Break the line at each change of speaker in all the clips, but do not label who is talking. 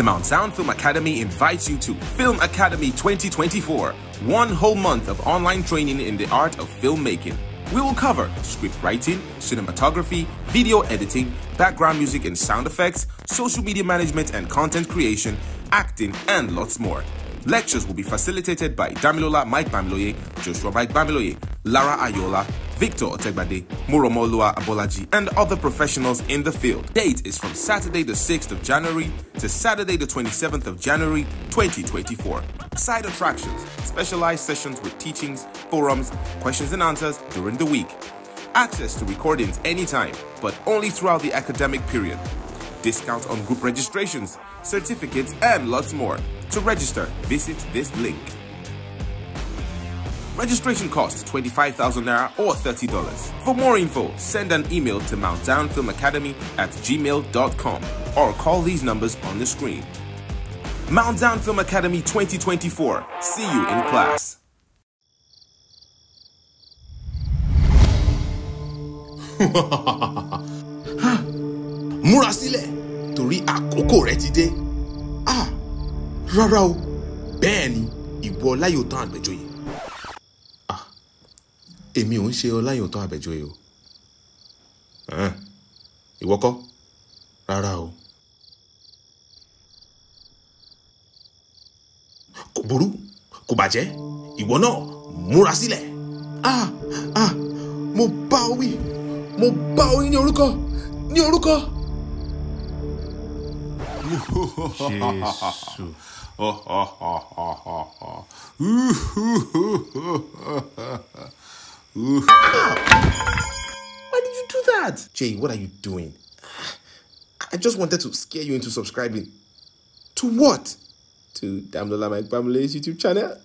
The Mount Sound Film Academy invites you to Film Academy 2024, one whole month of online training in the art of filmmaking. We will cover script writing, cinematography, video editing, background music and sound effects, social media management and content creation, acting, and lots more. Lectures will be facilitated by Damilola Mike Bamiloye, Joshua Mike Bamiloye, Lara Ayola, Victor Otegbade, Muromolua Abolaji, and other professionals in the field. Date is from Saturday the 6th of January to Saturday the 27th of January 2024. Side attractions, specialized sessions with teachings, forums, questions and answers during the week. Access to recordings anytime, but only throughout the academic period. Discount on group registrations, certificates, and lots more. To register, visit this link. Registration costs 25,000 Naira or $30. For more info, send an email to Mount Down Film Academy at gmail.com or call these numbers on the screen. Mount Down Film Academy 2024. See you in class.
múra torí àkókò rẹ ti dé. Ah rárá o. Bẹ́ẹ̀ ni ìwọ ọláyòótán àgbẹ̀jọyè ah èmi ò ń ṣe ọláyòótán àgbẹ̀jọyè o. Ìwọ kọ́? Rárá o. Kò burú kò bàjẹ́. Ìwọ náà múra sílẹ̀. Ah ah mo bá ọ wí mo bá ọ wí ní orúkọ ní orúkọ.
Jésù.
Why did you do that? Jay, what are you doing? I just wanted to scare you into subscribing. To what? To Damlola Mike Bamile's YouTube channel?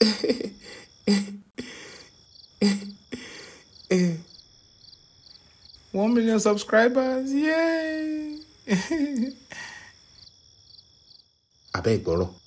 One million subscribers, yay!
a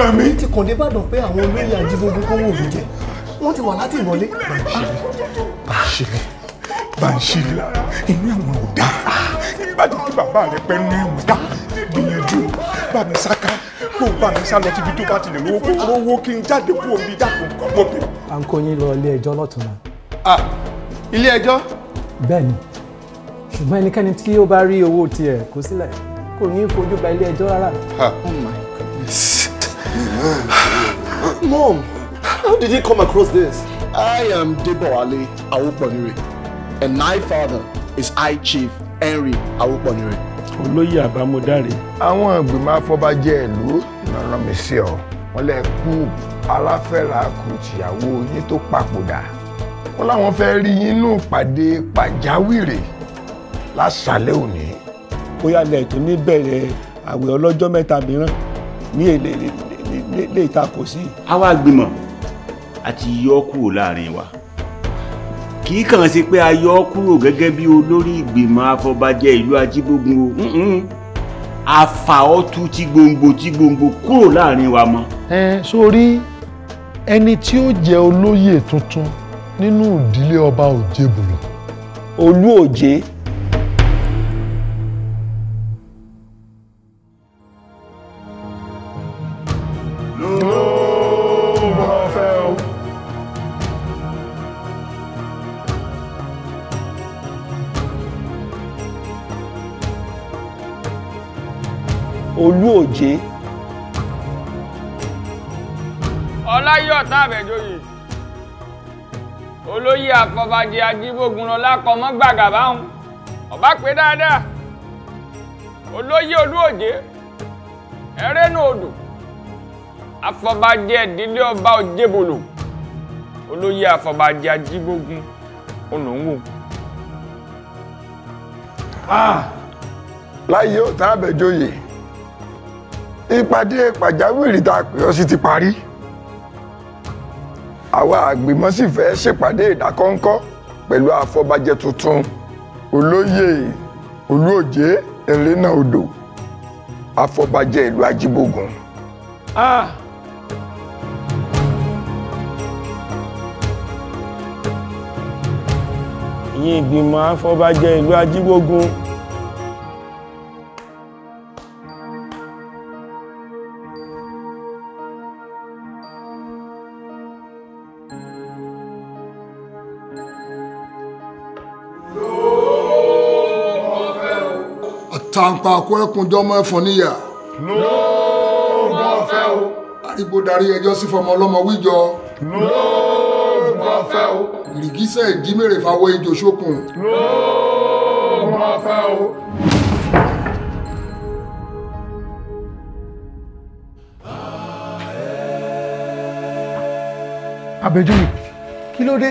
àgùntàn mi.
ti kàn dé Ìbàdàn pé àwọn olóyè ajígbógun kó wò mí jẹ wọ́n ti wà láti ìmọ̀lé.
Bàṣírí Bàṣírí inú ẹ̀wọ̀n ò dá bá jẹ́ kí bàbá rẹ pẹ́ nínú ẹ̀wọ̀n dá gbìyànjú bá mi sáká kó o bá mi sá lọ síbi tó bá ti lè rówó kó rówó kí n jáde kú omi dákun ọmọ mi.
à ń kó yín lọ ilé ẹjọ́ lọ́tùnla.
ilé ẹjọ́
bẹ́ẹ̀ ni ṣùgbọ́n ẹnikẹ́ni tí ó bá rí owó tiẹ̀ kó sílẹ̀ kò ní í fojú ba ilé ẹjọ́ rárá.
Mom, how did you come across this? I am Debowale Awoponire, and my father is High Chief Henry Awoponire.
olóyè àbámọ̀dáre
àwọn ìgbìmọ̀ afọbajẹ ìlú náà rán mi sí ọ wọ́n lẹ kú aláfẹ́ra kù tìyàwó yín tó papòdà wọ́n láwọn fẹ́ rí yín nù pàdé pàjáwìrì lásàlẹ̀ òní.
bóyá lẹ̀ tó ní bẹ̀rẹ̀ àwẹ̀ ọlọ́jọ́ mẹ́ta mìíràn ní èlé lè ta kò sí.
àwa gbìmọ̀ àti yọ ọ́ kúrò láàárín wa. Kì í kàn sí pé a yọ ọ́ kúrò gẹ́gẹ́ bí olórí ìgbìmọ̀ afọbajẹ ìlú ajíbógun o. A fà ọ́ tú tí gbòǹgbò tí gbòǹgbò kúrò láàárín wa mọ́.
ẹ sórí ẹni tí ó jẹ olóyè tuntun nínú ìdílé ọba òjebùlọ
olú òjé olú òjé
ọláyé ọ̀tá àbẹ̀jọyè olóyè àfọbàjẹ ajíbógun lọlá kọmọ gbàgà báwọn ọba pé dáadáa. Olóyè olúòjé ẹrẹ́nù odò. Àfọbàjẹ ìdílé ọba òjébòlò olóyè àfọbàjẹ ajíbógun olóńwò.
láyé ó tá àbẹ̀jọyè ìpàdé pàjáwìrì tá a pè ọ́ sí ti parí àwa àgbìmọ̀ sì fẹ́ ṣèpàdé ìdákọ́ńkọ́ pẹ̀lú àfọbàjẹ tuntun olóyè olúòjé ẹlẹ́nà odò àfọbàjẹ ìlú ajíbógun.
Ah! ìyẹn ìgbìmọ̀ afọbajẹ ìlú ajíbógun
àtàǹpàkò ẹkùnjọmọ ẹfọn níyà.
lóògùn ọ̀fẹ́ o.
àrígbó darí ẹjọ́ sí fọmọ ọlọ́mọ wíjọ.
lóògùn ọ̀fẹ́ o.
ìrìgísẹ̀ ìjímèrè fáwọ́ ejò ṣókun.
lóògùn ọ̀fẹ́ o.
àbẹ̀jọ́yè kí ló dé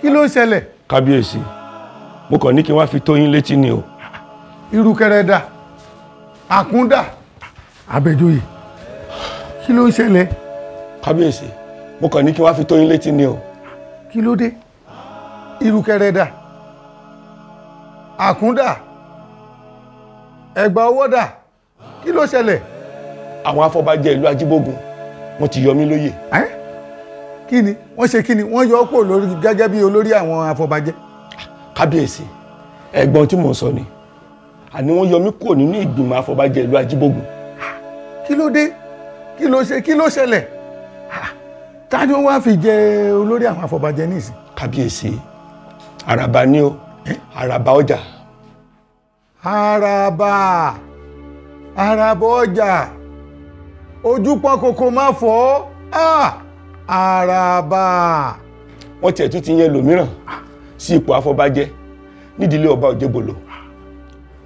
kí ló ṣẹlẹ̀
kábíyèsí mo kàn ní kí n wá fi tó yín létí ni o
irú kẹrẹdà àkúndà. Àbẹ̀jọ́yè kí ló ń ṣẹlẹ̀?
Kábíyèsí mo kàn ní kí wá fi tó yín létí ni o.
Kí ló dé? Irú kẹrẹdà àkúndà ẹgbà ọwọ́ dà kí ló ṣẹlẹ̀?
Àwọn afọbajẹ ìlú ajíbógun wọ́n ti yọ mí lóyè
ẹ́? Kí ni? Wọ́n ṣe kí ni? Wọ́n yọ ọ́ pò lórí gẹ́gẹ́ bí olórí àwọn afọbajẹ.
Kábíyèsí ẹ̀gbọ́n tí mò ń sọ ni àní wọ́n yọ mí kúrò nínú ìgbìmọ̀ afọbajẹ ìlú ajíbógun.
Kí ló dé? Kí ló ṣe kí ló ṣẹlẹ̀? Ta ni wọ́n wá fi jẹ olórí àwọn afọbajẹ nísìn
kábíyèsí àràbà ni o. Àràbà ọjà.
Àràbà àràbà ọjà. Ojú pọ́n kòkó má fọ́. Ah, àràbà.
Wọ́n tiẹ̀ tún ti yẹn lòmíràn sí ipò afọbajẹ nídìílé ọba òjébòlò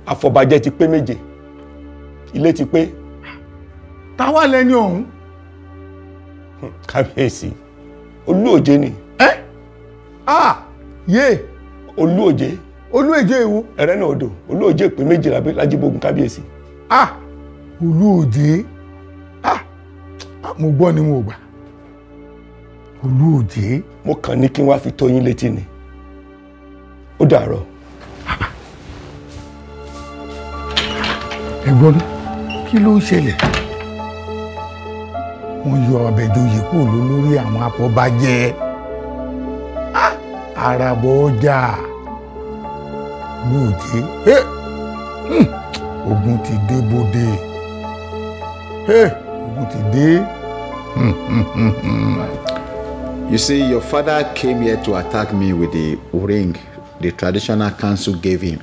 afọbajẹ ti pé méje ilé ti pé.
Táwa lẹni ọ̀hún?
Kábíyèsí olúòjé ni.
Ah yé.
Olúòjé
olú èjé ewu
ẹrẹ́nà odò olúòjé pé méje lábẹ́ lájíbógun kábíyèsí.
Ah olú òjé. Ah ah, mo gbọ́ ni mo gbà. Olú òjé.
Mo kàn ní kí n wá fi tó yín létí ni. Ó dàárọ̀
ẹ̀gbọ́n kí ló ń ṣẹlẹ̀? Wọ́n yọ Àbẹ̀joyè kúrò lórí àwọn afọbajẹ. Àràbọ̀ ọjà lóòjé hmm, ogun ti dé bóde ogun ti dé.
You see, your father came here to attack me with the ring the traditional council gave him.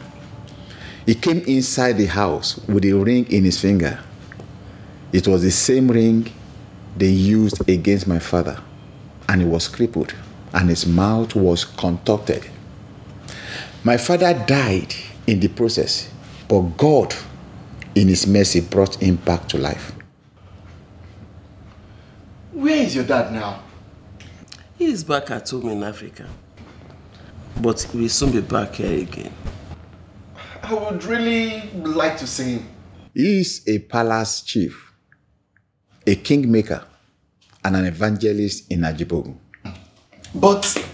He came inside the house with a ring in his finger. It was the same ring they used against my father, and he was crippled, and his mouth was contorted. My father died in the process, but God in His mercy, brought him back to life.
Where is your dad now?
He is back at home in Africa. But he will soon be back here again.
I would really like to see him.
He is a palace chief, a kingmaker, and an evangelist in Ajibogu.
But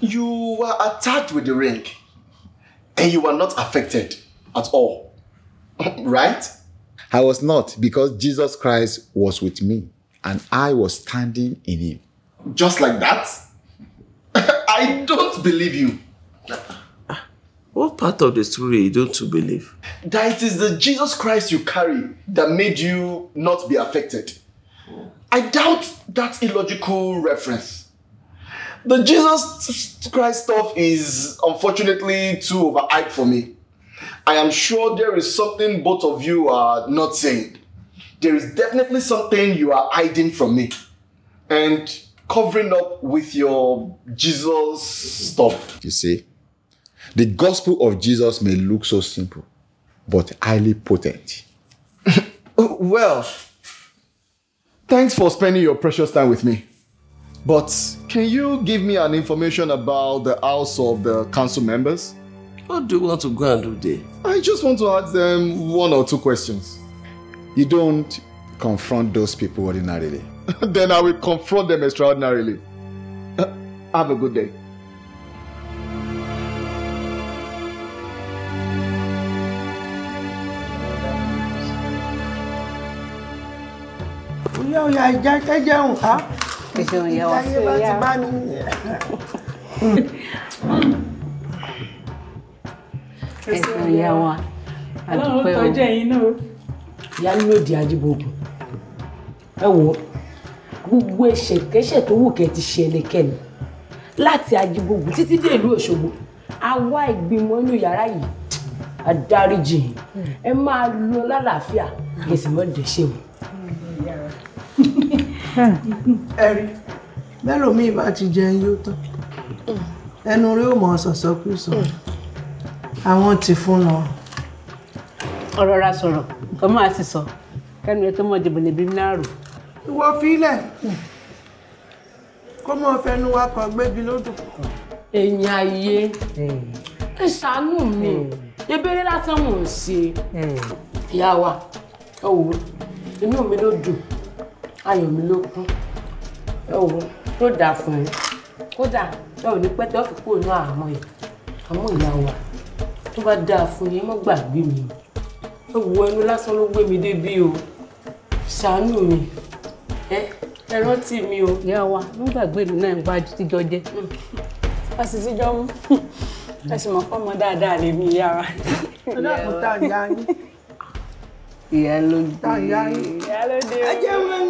you were attacked with the ring and you were not affected at all. right?
I was not because Jesus Christ was with me and I was standing in him.
Just like that? I don't believe you.
What part of the story you don't you believe?
That it is the Jesus Christ you carry that made you not be affected. I doubt that illogical reference. The Jesus Christ stuff is unfortunately too overhyped for me. I am sure there is something both of you are not saying. There is definitely something you are hiding from me and covering up with your Jesus stuff.
You see, the gospel of Jesus may look so simple, but highly potent.
Oh, well, thanks for spending your precious time with me. But can you give me an information about the house of the council members?
What do you want to go and do there?
I just want to ask them one or two questions.
You don't confront those people ordinarily.
then I will confront them extraordinarily. Uh, have a good day.
Oya oya ìjà kẹjẹun ká. Yẹn bá ti bá mi.
Ìṣeun ìyá wa.
Ẹ̀yin náà.
ìyá ní òdì ajíbogun ẹ wò gbogbo ẹ̀ṣẹ̀kẹ́ṣẹ̀ tó wù kẹ́ ti ṣe ẹnikẹ́ni láti ajíbogun títí dé ìlú Òṣogbo àwa ìgbìmọ̀ inú yàrá yìí adáríjì ẹ máa lọ lálàáfíà kí ẹ sì mọ́ dẹ̀ṣẹ̀ wọn.
ẹ̀rí mélòó mi bá ti jẹun yóò tán ẹnu rẹ ò mọ sọ̀sọ́kùsọ àwọn ti fún lọ.
ọ̀rọ̀ ra sọ̀rọ̀ nǹkan máa ti sọ. Kẹ́nu ẹ tó mọ̀ jẹ̀bọ̀lẹ̀ bí náà rò.
ìwọ fílẹ̀ kó mọ fẹnu wa kọ gbégi lódò.
ẹ̀yin ayé ẹ ṣàánú mi. Ìbéèrè lásán mò ń ṣe. Ìyá wa ó inú mi ló dùn ayọ̀ mi ló kún ẹ wò tó dáa fún ẹ kódà ẹ ò ní pẹ́ tó fi kúrò ní àmọ́ yìí àmọ́ ìyá wa tó bá dáa fún yín má gbàgbé mi ẹ wò ẹnu lásán ló gbé mi débi o ṣàánú mi ẹ ẹ rántí mi o.
ìyá wa ló gbàgbé mi náà gba jíjọ jẹ.
a sì ti jọ mú ẹ sì mọ̀ pé ọmọ dáadáa lè mi yára.
ẹ dákun tá a yá yín.
ìyá ló dé.
tá a yá yín.
Ìyá ló dé
ẹ jẹ́ wọn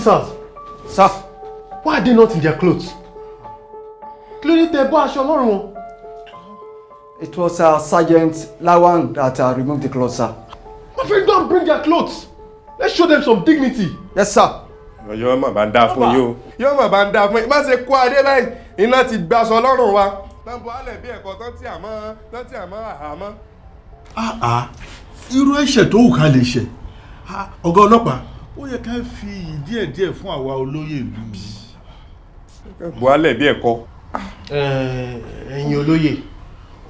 Officers, sir, why are they not in their clothes? Kí ló dé tẹ́ bọ́ aṣọ lọ́rùn wọn?
It was uh, Sergeant Lawan that uh, removed the clothes, sir.
My friend, and bring their clothes. Let's show them some dignity.
Yes, sir.
yóò mà bá ń dáa fún yín o yóò mà bá ń dáa fún yín má ṣe kó adé báyìí iná ti gbaṣọ lọ́rùn wa. bọ́ alẹ̀ bí ẹ̀kọ́ tán tí àmọ́ tán tí àmọ́ àhámọ́.
àá irú ẹ̀ṣẹ̀ tó wù ká lè ṣẹ̀ Ah, ọ̀gá ọlọ́pàá ó yẹ ká fi iyì díẹ̀díẹ̀ fún àwa olóyè ìlú mi.
bọ́ alẹ̀ bí ẹ̀kọ́.
ẹ̀yin olóyè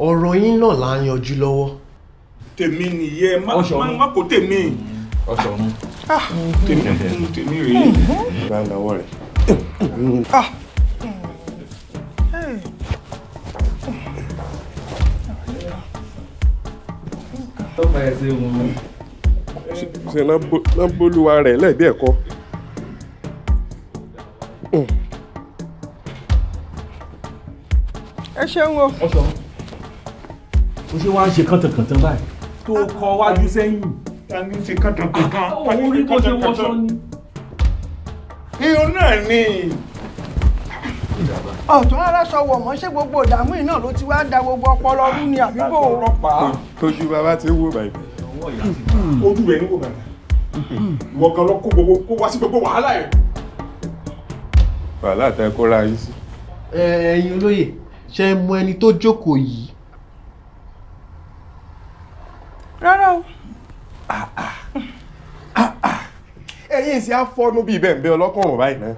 ọ̀rọ̀ yín náà là ń yanjú lọ́wọ́.
tèmi nìyẹn má kó tèmi.
ọ̀ṣọ̀run.
tèmi tèmi rèé.
bá ń lọ́wọ́ rẹ̀. ṣe ná bólúwa rẹ̀ lẹ́ẹ̀bí ẹ̀kọ́.
ẹ ṣeun o.
o ṣe wá ń ṣe kàntànkàntàn báyìí tó kọ wájú sẹ́yìn.
ta ni ṣe kàntànkàntàn ni
orí
ṣe
bó ṣe wọṣọ ni.
ihun náà ni.
ọ̀tún aráṣọ wọ̀ mọ́ ṣé gbogbo ìdààmú náà ló ti wá da gbogbo ọpọlọ rú ni àbíbò
tójú bàbá ti wò báyìí. Ojú rẹ̀ ní wò bàbá. ìwọ kan lọ kó gbogbo kó wá sí gbogbo wàhálà yẹn. wàhálà tẹ kó ra yín sí.
Ẹ̀yin olóyè ṣe é mọ ẹni tó jókòó yìí.
rárá o.
ẹ̀yin ìsì afọ́nú bíi bẹ́ẹ̀ ń bẹ ọlọ́kùnrin báyìí náà.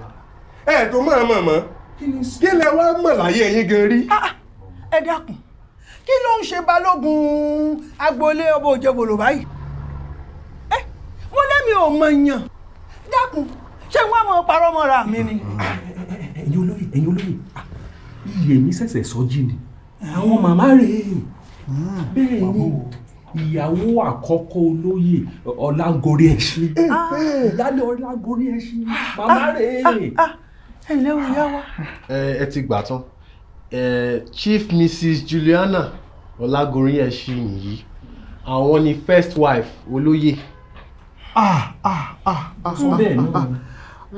ẹ̀ tó mọ̀ mọ̀ mọ̀ kí lẹ wá mọ̀ láyé ẹ̀yin gan rí.
ẹ dákun kí ló ń ṣe balógun? Agboolé ọba òjẹbòlò báyìí. ẹ mo lẹ́mi ò mọ̀ yàn. Dákun ṣé wọ́n mọ̀ parọ́ mọ́ra mi ni.
ẹ̀yin olóyè ẹ̀yin olóyè. Ah, iyè mi ṣẹ̀ṣẹ̀ sọ́jí ni. Àwọn màmá rèé bẹ́ẹ̀ ni ìyàwó àkọ́kọ́ olóyè ọ̀làǹgorí ẹ̀ṣin. Ìyálé ọ̀làǹgorí ẹ̀ṣin màmá rèé.
ẹ ǹlẹ́ o yá wa.
ẹ ti gbà tán chief mrs juliana ọlágorin ẹṣin nìyí àwọn ni first wife olóyè.
ah ah ah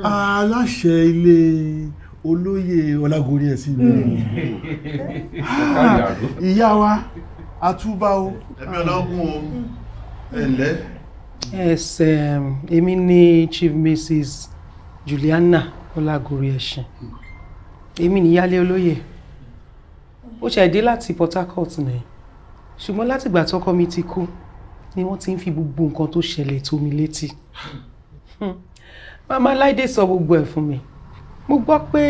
ah aláṣẹ ilé olóyè ọlágorí ẹ̀sìn mi ìyá wa àtúbà o.
ẹ̀mí ọlọ́gùn o ẹ̀lẹ́.
Yes, um, èmi ni Chief Mrs. Juliana Ọlágorí Ẹ̀sìn. Èmi ni ìyálé olóyè. Ó ṣe dé láti Port Harcourt ni. Ṣùgbọ́n látìgbà tọ́kọ mi ti kú ni wọ́n ti ń fi gbogbo nǹkan tó ṣẹlẹ̀ tó mi létí. Màmá Láìdé sọ gbogbo ẹ̀ fún mi. Mo gbọ́ pé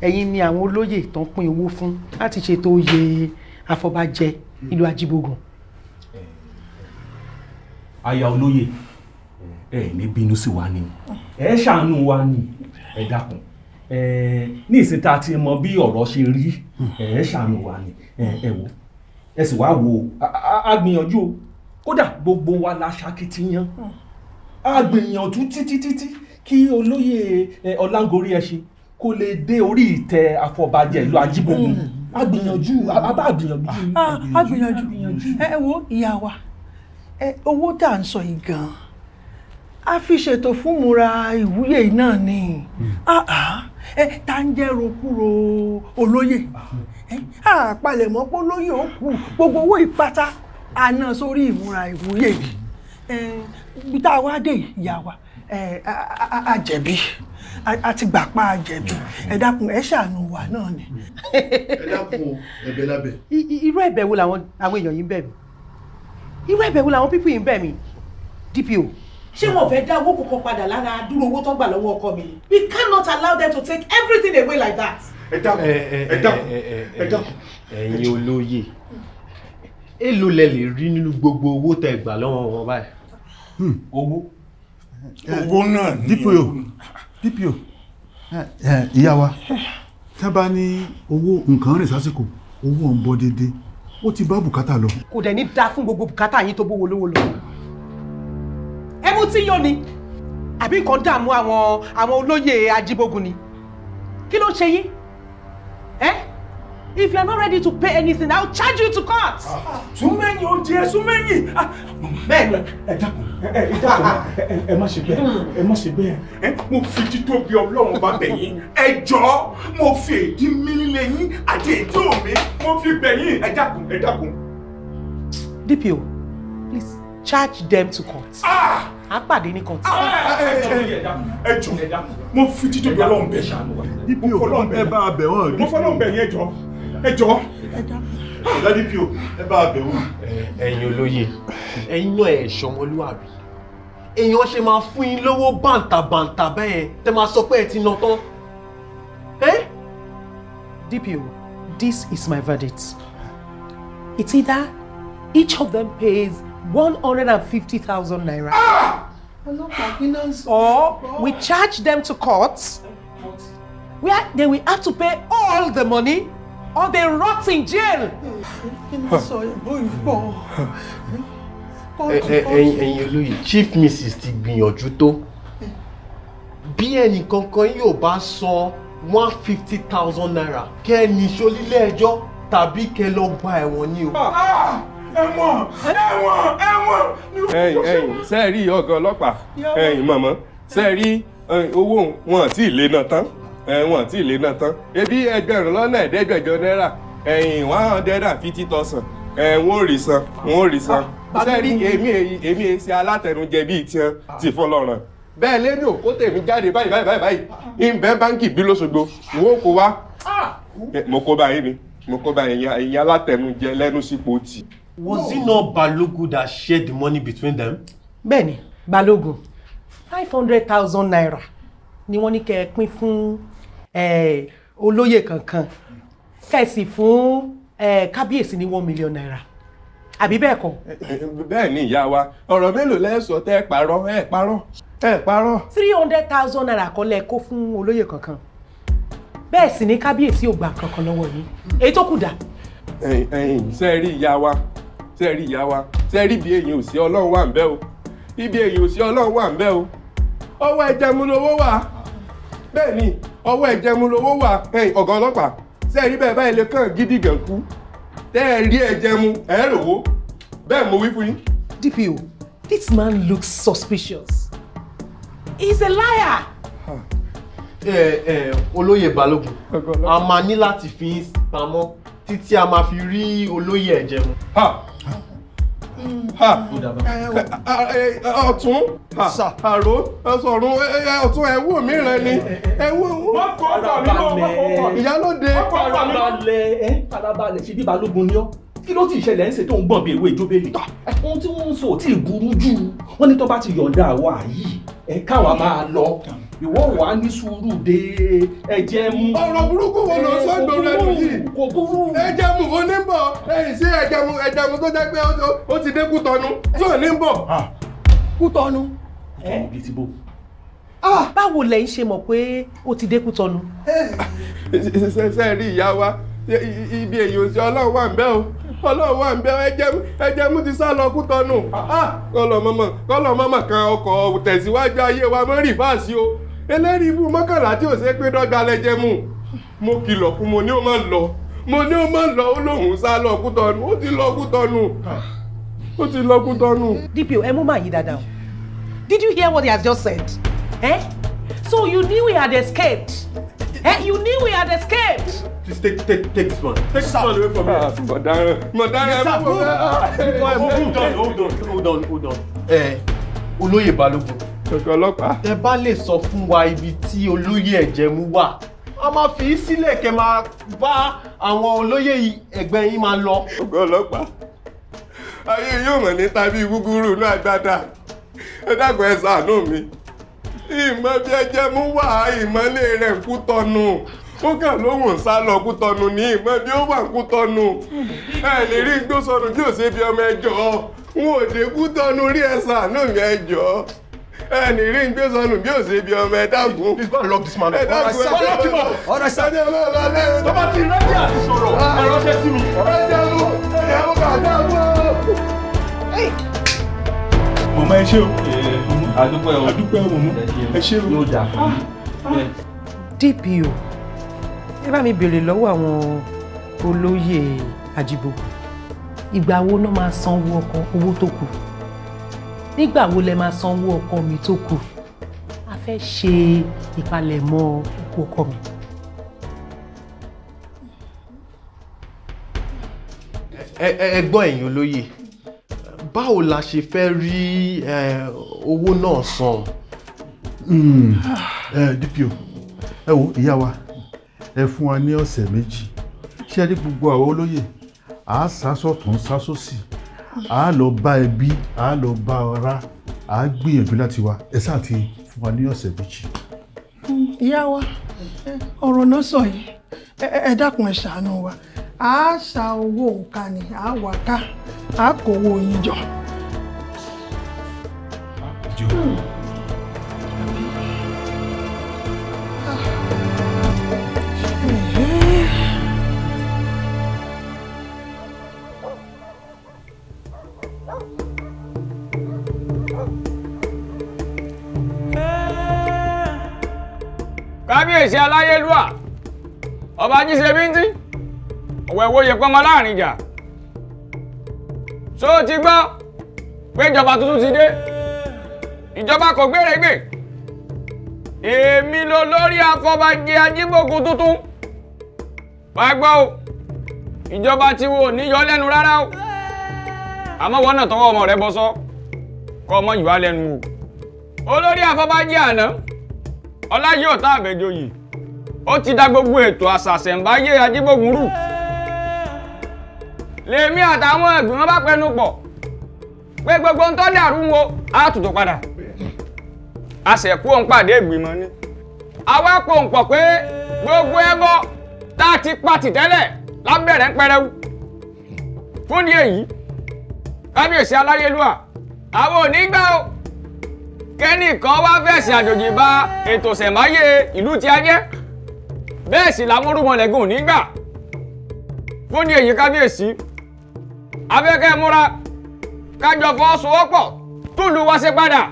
ẹ̀yin ni àwọn olóyè tó ń pín owó fún láti ṣètò oyè àfọbàjẹ ìlú Ajíbógun.
aya olóyè ẹ ní bínú sí wa ni ẹ ṣàánú wa ni ẹ dákun ní ìsìn tá a ti mọ bí ọ̀rọ̀ ṣe rí ẹ ṣàánú wa ni. Ẹ wò ẹ sì wá wò a gbìyànjú o. Kódà gbogbo wa la ṣakitiyan. A gbìyànjú títí títí kí olóyè ọlángórí ẹṣin kó lè dé orí ìtẹ́ àfọ̀bàjẹ́ ìlú ajíbógun a gbìyànjú a a bá gbìyànjú. Ni.
Ah, a gbìyànjú ẹ wo ìyá wa owó tá à ń sọ yìí gan a fi ṣètò fún múra ìwúyè náà ni. Ah, ah. Ẹ tá ń jẹ́ rokúro olóyè. Àpalẹ̀mọ́ pé olóyè ó kú. Gbogbo owó ìpátá àná sórí ìmúra ìwúyè. Yìí bí tá a wá dé ìyá wa ẹ a- a- a- a jẹ̀bi. A a ti gbà pa a jẹ̀bi. Ẹ dákun ẹ ṣàánú wa náà ni.
ẹ dákun ẹ̀bẹ̀ lábẹ́.
Irú ẹ̀bẹ̀ wo làwọn àwọn èèyàn yìí ń bẹ̀ mí? Irú ẹ̀bẹ̀ wo làwọn pípù yìí ń bẹ̀ mí? DPO.
Ṣé wọn fẹ́ dá owó kankan padà lára dúró owó tó gbà lọ́wọ́ ọkọ mi ni. we cannot allow them to take everything away like that.
ẹ dákun ẹ dákun ẹ dákun.
ẹ̀yin olóyè èló lẹ lè rí nínú gbogbo owó tẹ́ gbà lọ́wọ́ wọn báyìí.
owó.
owó náà ní
DPO DPO ìyá wa tí a bá ní owó nǹkan rìn sásìkò owó ń bọ́ déédéé ó ti bá bùkátà lọ.
kò dẹ̀ ní dá fún gbogbo bùkátà yín tó bówó lówó lọ. Ẹ mú tí yóò ní àbí nǹkan dààmú àwọn àwọn olóyè ajíbógun ni? Kí ló ṣe yín? Ẹ? If you are not ready to pay anything i will charge you to court.
súnmẹ́yìn ó jẹ́ súnmẹ́yìn.
bẹ́ẹ̀ni.
ẹ dákun ẹ ẹ dákun ẹ ẹ ẹ má ṣe bẹ́ẹ̀ ẹ má ṣe bẹ́ẹ̀. Ẹ mo fi títóbi ọlọ́run bá bẹ̀ yín. Ẹ jọ̀ọ́ mo fi èdè mi líle yín àti èdè òmí mo fi bẹ̀ yín. Ẹ dákun ẹ dákun.
DPO please charge them to court. a pàdé ní court.
ẹ jọ̀ọ́ mo fi títóbi ọlọ́run bẹ̀ yín.
DPO ẹ bá a bẹ̀ wọ́n.
mo fọlọ́run bẹ̀ yín ẹ jọ̀ọ́ ẹ jọ̀ọ́.
dádì pio ẹ bá a bẹ̀ wọ́n.
ẹ̀yin olóyè ẹ̀yin náà ẹ̀ ṣọmọlúwàbí èèyàn ṣe máa fún yín lówó bàǹtàbàǹtà bẹ́ẹ̀ tẹ́ máa sọ pé ẹ ti ná tán.
DPO, this is my verdict. It's either each of them pays 150,000 naira.
ọlọ́pàá kí ló ń sọ.
Or we charge them to court where they will have to pay all the money or they rot in jail.
kí sọ ìbò.
Ẹ- ẹ- ẹ̀yin ẹ̀yin olóyè chief mrs ti gbìyànjú tó bí ẹnì kankan yóò bá san one fifty thousand naira kẹ́ ẹ ní iṣó lílé ẹjọ́ tàbí kẹ lọ gba ẹ̀wọ̀n ni o.
ẹ̀wọ̀n ẹ̀wọ̀n ẹ̀wọ̀n.
ẹ̀yin ẹ̀yin sẹ́ẹ̀rí ọ̀gá ọlọ́pàá? Ẹ̀yin mọ̀mọ́ sẹ́ẹ̀rí owó wọn tí ì lé náà tán? Wọn tí ì lé náà tán. Ebi ẹgbẹ̀rún lọ́nà ẹ̀ẹ́dẹ́gbẹ̀jọ náírà. Ẹ̀yin one hundred and fifty thousand. Ẹ̀wọ̀n ò rí san wọn ò rí san. Sẹ́ẹ̀rí èmi èmi èsì alátẹnujẹ bíi tiẹ̀ ti fọlọ́run. Bẹ́ẹ̀ lẹ́ni òkú tèmi jáde báyìí báyìí báyìí ìbẹ́ báńkì bí lóṣogbo wo kó wá. Mo kó báyìí ni mo kó báyìí ìyẹn alátẹnujẹ lẹ́nu sípò tì.
Was it not Balogun that shared the money between them?
bẹ́ẹ̀ni balógun five hundred thousand naira ni wọ́n ní kẹ́ ẹ pín fún eh, olóyè kankan. Kẹ̀sì fún eh, kábíyèsí ní one million naira. Àbí bẹ́ẹ̀ kọ́.
bẹ́ẹ̀ ni ìyá wa. Ọ̀rọ̀ mélòó lẹ́sọ̀ tẹ́ ẹ parọ́ ẹ parọ́ ẹ parọ́.
three hundred thousand naira kọ́ lẹ kó fún olóyè kankan. Bẹ́ẹ̀ sì ni kábíyèsí ò gbà kankan lọ́wọ́ yín. Èyí tó kù dà.
ẹ̀yin ẹ̀yin ṣe rí ìyá wa ṣe rí ìyá wa? Ṣe rí bí èyàn ò sí? Ọlọ́run wà ń bẹ̀ o. Ibi èyàn ò sí? Ọlọ́run wà ń bẹ̀ o. Ọwọ́ ẹ̀jẹ̀mu lowó wà. Bẹ́ẹ̀ ni ọwọ́ ẹ̀jẹ̀mu lowó wà. Ẹ̀yin ọ̀gá ọlọ́pàá ṣe rí bẹ́ẹ̀ báyìí lè kàn gidi gàn kú? Tẹ́ ẹ rí ẹ̀jẹ̀mu ẹ̀ rò ó. Bẹ́ẹ̀ mo wí fún yín.
DPO this man looks suspicious. He's a liar.
ẹ ẹ olóyè balógun a máa ní láti fi pamọ́ títí a máa fi rí olóyè ẹ̀jẹ̀ mu.
ọ̀tún. Àrò ọ̀sọ̀run ọ̀tún ẹ̀wù mìíràn ni. Ẹ̀wù ìyálóde.
farabalẹ̀ farabalẹ̀. Ṣe bí balógun ni ọ́. Kí ló ti ṣẹlẹ̀ ń ṣe tó ń gbọ̀n bí ewé ìjóbélì ohun tí wọ́n ń sọ ò tí ì burú jù. Wọ́n ní tó bá ti yọ̀ǹda àwa yìí ẹ káwa máa lọ ìwọ wà á ní sùúrù de ẹ̀jẹ̀ mu.
ọ̀rọ̀ burúkú wo ló sọ gbòòrò ẹnu yìí
kò burú.
ẹ̀jẹ̀ mu wo ní bọ̀ ẹ̀yìn sí ẹ̀jẹ̀ mu ẹ̀jẹ̀ mu tó jẹ́ pé ó ti dé kútọ́nu tó ní bọ̀.
kútọ́nu.
kútọ́nu bíi ti bò.
báwo lẹ́yìn ṣe mọ̀ pé ó ti dé kútọ́nu.
ṣe rí ìyá wa ibi èyí ò sí ọlọ́run wà ń bẹ̀ o ọlọ́run wà ń bẹ ẹjẹ́ mú ti sá lọ kú tọ́nù kọ́lọ̀ mọ́mọ́ kọ́lọ̀ mọ́mọ́ kan ọkọ̀ tẹ̀síwájú ayé wa mọ́ rìfáàsì o eléyìí ibú mọ́kànlá tí ò ṣe pé dọ́gba lẹ́jẹ̀ mú mo kìlọ̀ fún mo ní ó máa lọ mo ní ó máa lọ ó lóun sá lọ kú tọ́nù ó ti lọ kú tọ́nù ó ti lọ kú tọ́nù.
DPO ẹ mú màá yí dáadáa o did you hear what he has just said eh? so you knew he had escaped eh? you knew he had escaped.
Please take take take this man. Take this man away from me.
Ẹ mọ̀
bẹ́ẹ̀. Hold on hold on hold on hold on. Ẹ olóyè balógun.
Ọ̀gá ọlọ́pàá.
Ẹ bá lè sọ fún wa ibi tí olóyè ẹ̀jẹ̀mú wà. A máa fi í sílẹ̀ kẹ́ máa bá àwọn olóyè ẹgbẹ́ yín máa lọ.
Ọ̀gá ọlọ́pàá. Ayé yóò mọ̀ ní tàbí gúgúrú náà gbádà. Ẹ dàgbọ́ ẹ ṣàánú mi. Ìmọ̀ bí ẹjẹ̀mú wà ìmọ̀lé rẹ̀ kú tọ́nu ó kàn lóhùn sá lọ kú tọnu ní ìmọ̀ bí ó wà kú tọnu ẹ lè rí igbó sọnù tí ò ṣe bí ọmọ ẹjọ́ n ò dé kú tọnu rí ẹsà náà mi ẹjọ́ ẹ lè rí igbó sọnù bí ò ṣe bí ọmọ ẹ dágun.
this man lock this man up.
ẹ dágun ẹ dágun
ọ̀rọ̀ sá.
ẹ máa lọ lẹ́yìn.
tó bá ti rẹ́dí àti sọ̀rọ̀ ẹ ránṣẹ́ sí mi.
ẹ jẹun ẹ mú ká dágun.
mọ̀mọ́ ẹ ṣé o
adúpẹ́ o
adúpẹ́ o mọ̀mọ́ ẹ ṣé o.
yóò dà fún mi.
DPO ẹ bá mi béèrè lọ́wọ́ àwọn olóyè Àjìbòkù ìgbà wo náà máa sanwó ọkọ owó tó kù? Nígbà wo lẹ máa sanwó ọkọ mi tó kù? A fẹ́ ṣe ìpalẹ̀mọ́ òkú ọkọ mi.
ẹ gbọ́ ẹ̀yin olóyè. Báwo la ṣe fẹ́ rí owó náà san.
DPO ẹ wo ìyá wa ẹ fún wa ní ọ̀sẹ̀ méjì. Ṣé ẹ rí gbogbo àwọn olóyè á sásọ̀tún sásòsì á lọ bá ẹbí á lọ bá ọ̀rá á gbìyànjú láti wá. Ẹ sáà ti fún wa ní ọ̀sẹ̀ méjì.
ìyá wa ọ̀rọ̀ náà sọ yìí. Ẹ dákun ẹ ṣàánú wa. A ṣa owó òǹkà ni a wà ká a kò owó yín jọ.
Kábíyèsí aláyélúwà ọba jíṣe bíntín ọ̀wẹ́ wo yẹ pọ́nmọ́ láàárín ìjà. Ṣó o ti gbọ́ pé ìjọba tuntun ti dé? Ìjọba kò gbèrègbè èmi ló lórí afọbajẹ ajíbòkun tuntun. Wàá gbọ́ o. Ìjọba tí wo ní yọ lẹ́nu rárá o. Àmọ́ wọn náà tọwọ́ ọmọ rẹ bọ́ sọ. Kọ́ ọmọ yìí wá lẹ́nu o olórí afọbajẹ àná ọláyé ọ̀tá àbẹ̀jọyè ó ti dá gbogbo ètò àṣàṣẹ̀ǹbáyé ajíbòkun rù lèmi àtàwọn ẹ̀gbọ́n bá pẹnu pọ̀ pé gbogbo ń tọ́ dàrú wo á padà. A sì kú òun pàdé ìgbìmọ̀ ni. Àwa kò ń pọ̀ pé gbogbo ẹbọ tá a ti pa tì tẹ́lẹ̀ lábẹ́rẹ́ ń pẹrẹwu. Fún ní èyí kábíyèsí aláyélúwà àwọn ò ní gbà o kẹ́nìkan wá fẹ̀sìn àjòjì bà ètò ṣẹ̀máyé ìlú tí a jẹ́ bẹ́ẹ̀ sì làwọn orúmọlẹ́gùn ò ní gbà. Fún ní èyí kábíyèsí afẹ́kẹ́ múra kájọ fọwọ́sowọ́pọ̀ túlù wá ṣe padà.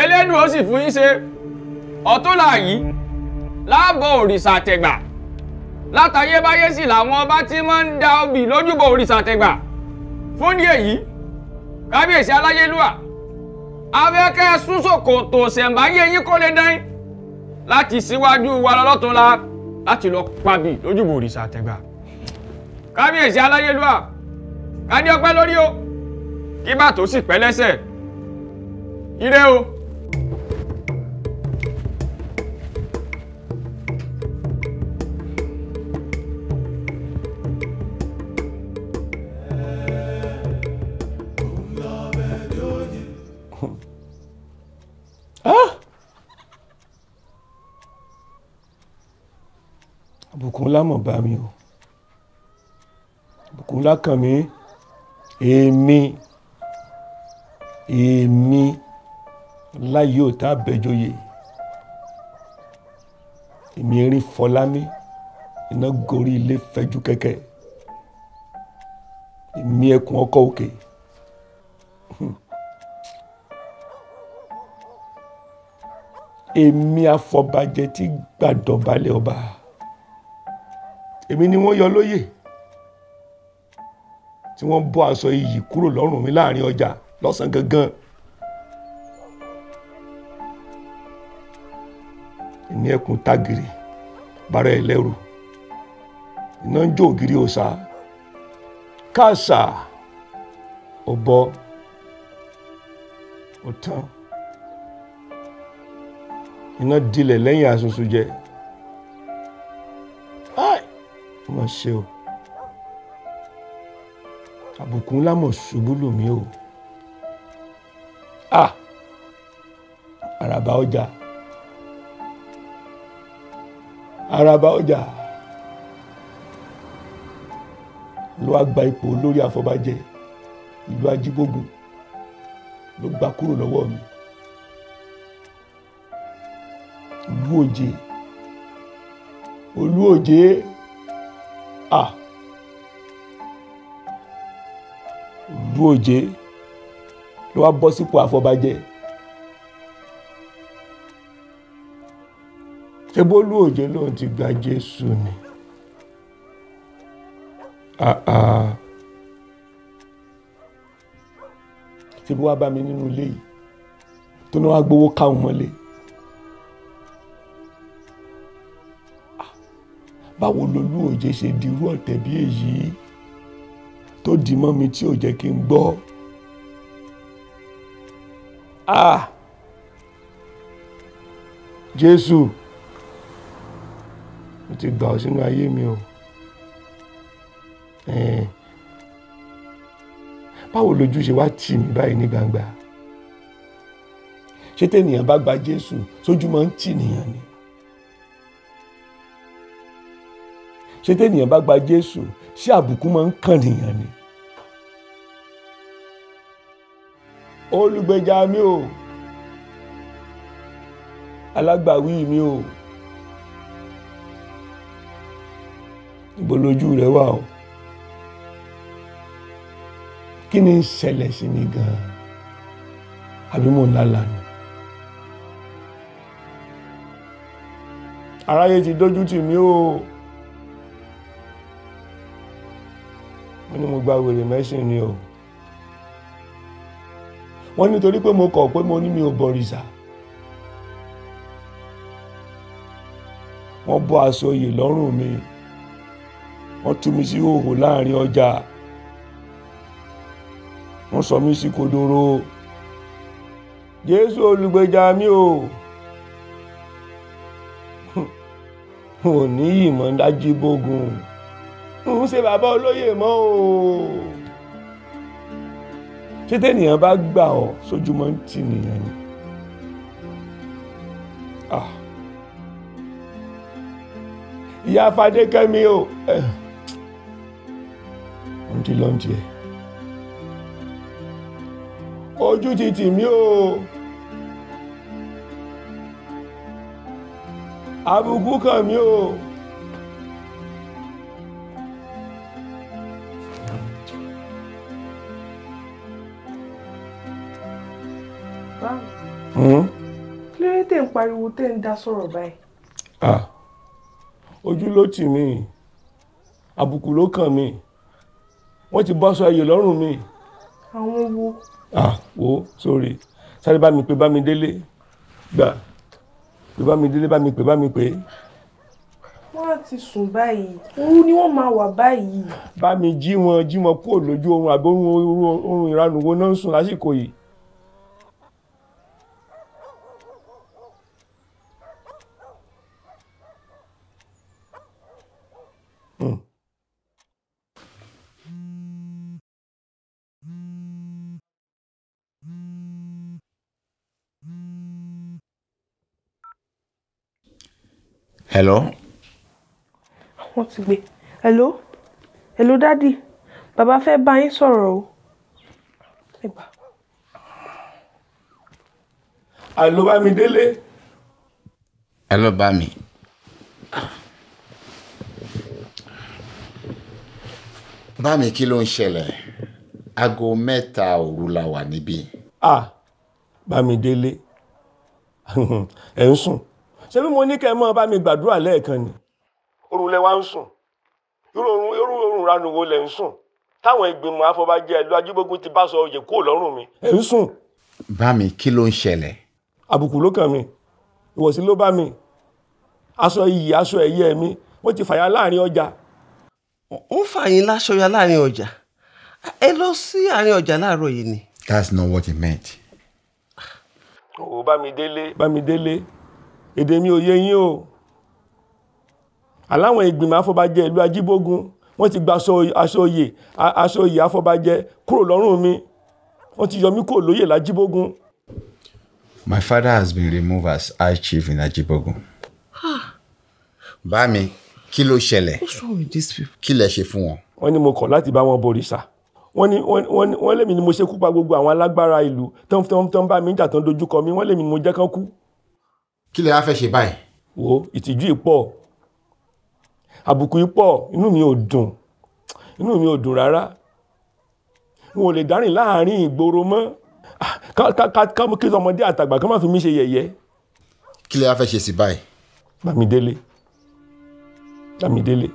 Elédùn ó sì fún yín ṣe. Ọ̀túnlá yìí láàbọ̀ òrìṣà àtẹ̀gbà. Látayébáyé sì làwọn ọba tí máa ń da obì lójúbọ òrìṣà àtẹ̀gbà. Fún ní èyí kábíyèsí aláyélúwà afẹ́kẹ́ súnsòkò tó ṣẹ̀ǹbáyé yín kó lè dán. Láti síwájú wa lọ́lọ́túnla láti lọ pabì lójúbọ òrìṣà àtẹ̀gbà. Kábíyèsí aláyélúwà kádé ọpẹ́ lórí o. Kí bàtò sì pẹ́ lẹ́sẹ̀. Ire o.
àbùkù ńlá mọ̀ bá mi o. Àbùkù ńlá kàn mí. Èmi èmi láyé ò tá bẹjọyè. Èmi erin fọlámi iná gorí ilé fẹjú kẹkẹ. Èmi ẹkùn ọkọ òkè èmi afọbajẹ tí gbàdọ̀balẹ̀ ọba. Èmi ni wọ́n yọ lóyè tí wọ́n bọ́ aṣọ iyì kúrò lọ́rùn mi láàárín ọjà lọ́sàn gangan. Èmi ẹkùn tágìrì bára ẹlẹ́rù iná ń jó ògiri òòṣà káàsà ọ̀bọ ọ̀tán iná dilẹ̀ lẹ́yìn àsunsun jẹ. Ai má ṣe o. Àbùkù ńlá mọ̀ ṣubú lù mí o. Àràbà ọjà. Àràbà ọjà. Ló wá gba ipò olórí àfọbàjẹ ìlú ajíbógun ló gbà kúrò lọ́wọ́ mi ìlú òjé olú òjé ah ìlú òjé ló wá bọ́ sípò àfọbàjẹ ṣé bólú òjé lòun ti gba jésù ni? Ṣé bí wàá bá mi nínú ilé yìí? Tó ní wàá gbowó káwọn mọ́lé báwo lolú òjé ṣe dirú ọ̀tẹ̀ bí èyí? Tó dì mọ́ mi tí ò jẹ́ kí n gbọ́. Ah! Jésù mo ti gbà ọ́ sínú ayé mi o. Báwo lójú ṣe wá tì mí báyìí ní gbangba? Ṣé tẹ́nìyàn bá gba jésù sójú máa ń tì nìyàn ni ṣé tẹ́nìyàn bá gba jésù ṣé àbùkù máa ń kàn nìyàn ni? Olùgbèjà mi o. Alágbàwí mi o. Ibo lójú rẹ wà o? Kí ni ń ṣẹlẹ̀ sí mi gan-an? Àbí mò ń lálàá aráyé ti dójú tì mí o ní mo gba wèrè mẹ́sìn ni o. Wọ́n nítorí pé mo kọ̀ pé mo ní mi ò bọ̀rìṣà wọ́n bọ́ aṣọ oyè lọ́rùn mi. Wọ́n tú mi sí hòhò láàárín ọjà. Wọ́n sọ mí sí kodoro. Jésù olùgbèjà mi o. Ò ní ìmọ̀ dájú bógun n ṣe bàbá olóyè mọ́ o. Ṣé tẹ́nìyàn bá gbà ọ́ sójúmọ́ ń tì nìyẹn ni? Ah. ìyá fadékẹ́mi o. Wọ́n ti lọ́n tiẹ̀ ojú ti tì mí o. Àbùkù kàn mí o.
ń pariwo tẹ̀ ń dá sọ̀rọ̀ báyìí.
Ah, ojú ló tì mí àbùkù ló kàn mí wọ́n ti bọ́ sọ ayè lọ́rùn mi
àwọn wo
ah wo sórí sáré bá mi pè bá mi délé gbà pè bá mi délé bá mi pè bá mi pè
wọ́n ti sùn báyìí òru ni wọ́n máa wà báyìí.
bá mi jí wọn jí wọn kúrò lójú oorun àbí oorun wo náà ń sùn lásìkò yìí.
Hello?
Wọ́n ti gbé. Hello? Hello dádì bàbá fẹ́ bá yín sọ̀rọ̀ o. ẹ
àlọ́ bá mi délé.
hello bá mi. Bá mi kí ló ń ṣẹlẹ̀? Aago mẹ́ta òru la wà níbí.
Ah bá mi délé. Ẹ̀ ń sùn ṣé bí mo ní kẹ́ ẹ mọ́ bá mi gbàdúrà lẹ́ẹ̀kan ni? Oorun lẹ wá ń sùn. Irú oorun ranu wo lẹ ń sùn? Táwọn ìgbìmọ̀ afọbajẹ ìlú ajíbógun ti bá sọ oyè kúrò lọ́rùn mi. Ẹ̀ ń sùn.
Bá mi kí ló ń ṣẹlẹ̀?
Àbùkù ló kàn mí. Ìwọ̀sí ló bá mi. Aṣọ iyì aṣọ ẹ̀yẹ mi. Wọ́n ti fàyà láàárín ọjà.
Ń fà yín láṣọ ya láàárín ọjà. Ẹ lọ sí àárín ọjà láàárọ̀ yìí ni.
that's not what he meant.
Ò bá mi èdè mi ò yé yín o. Aláwọn ìgbìmọ̀ afọbajẹ ìlú ajíbógun wọ́n ti gba aṣọ aṣọ oyè a- aṣọ oyè afọbajẹ kúrò lọ́rùn mi. Wọ́n ti yọ mí kúrò lóyè lájíbógun
my father has been removed as high chief in ajibogun bá mi kí ló ṣẹlẹ̀?
What's wrong with these people.
kí lẹ ṣe fún wọn.
wọ́n ní mo kọ̀ láti bá wọn bọ̀rìṣà wọ́n ní wọ́n wọ́n ní- wọ́n lèmi ni mo ṣekú pa gbogbo àwọn alágbára ìlú tán tán tán bá mi ń jà tán dojúkọ mi. Wọ́n lèmi ni mo jẹ́ kán kú
kí lẹ fẹ́ ṣe báyìí.
wo ìtìjú ìpọ̀ àbùkù ìpọ̀ inú mi ò dùn. Inú mi ò dùn rárá. N ò lè dárìn láàárín ìgboro mọ́. Ah, kí ọmọdé àtàgbà ká má fi mí ṣe yẹ̀yẹ́.
Kí lẹ wá fẹ́ ṣe sí báyìí.
Bámidélé. Bámidélé.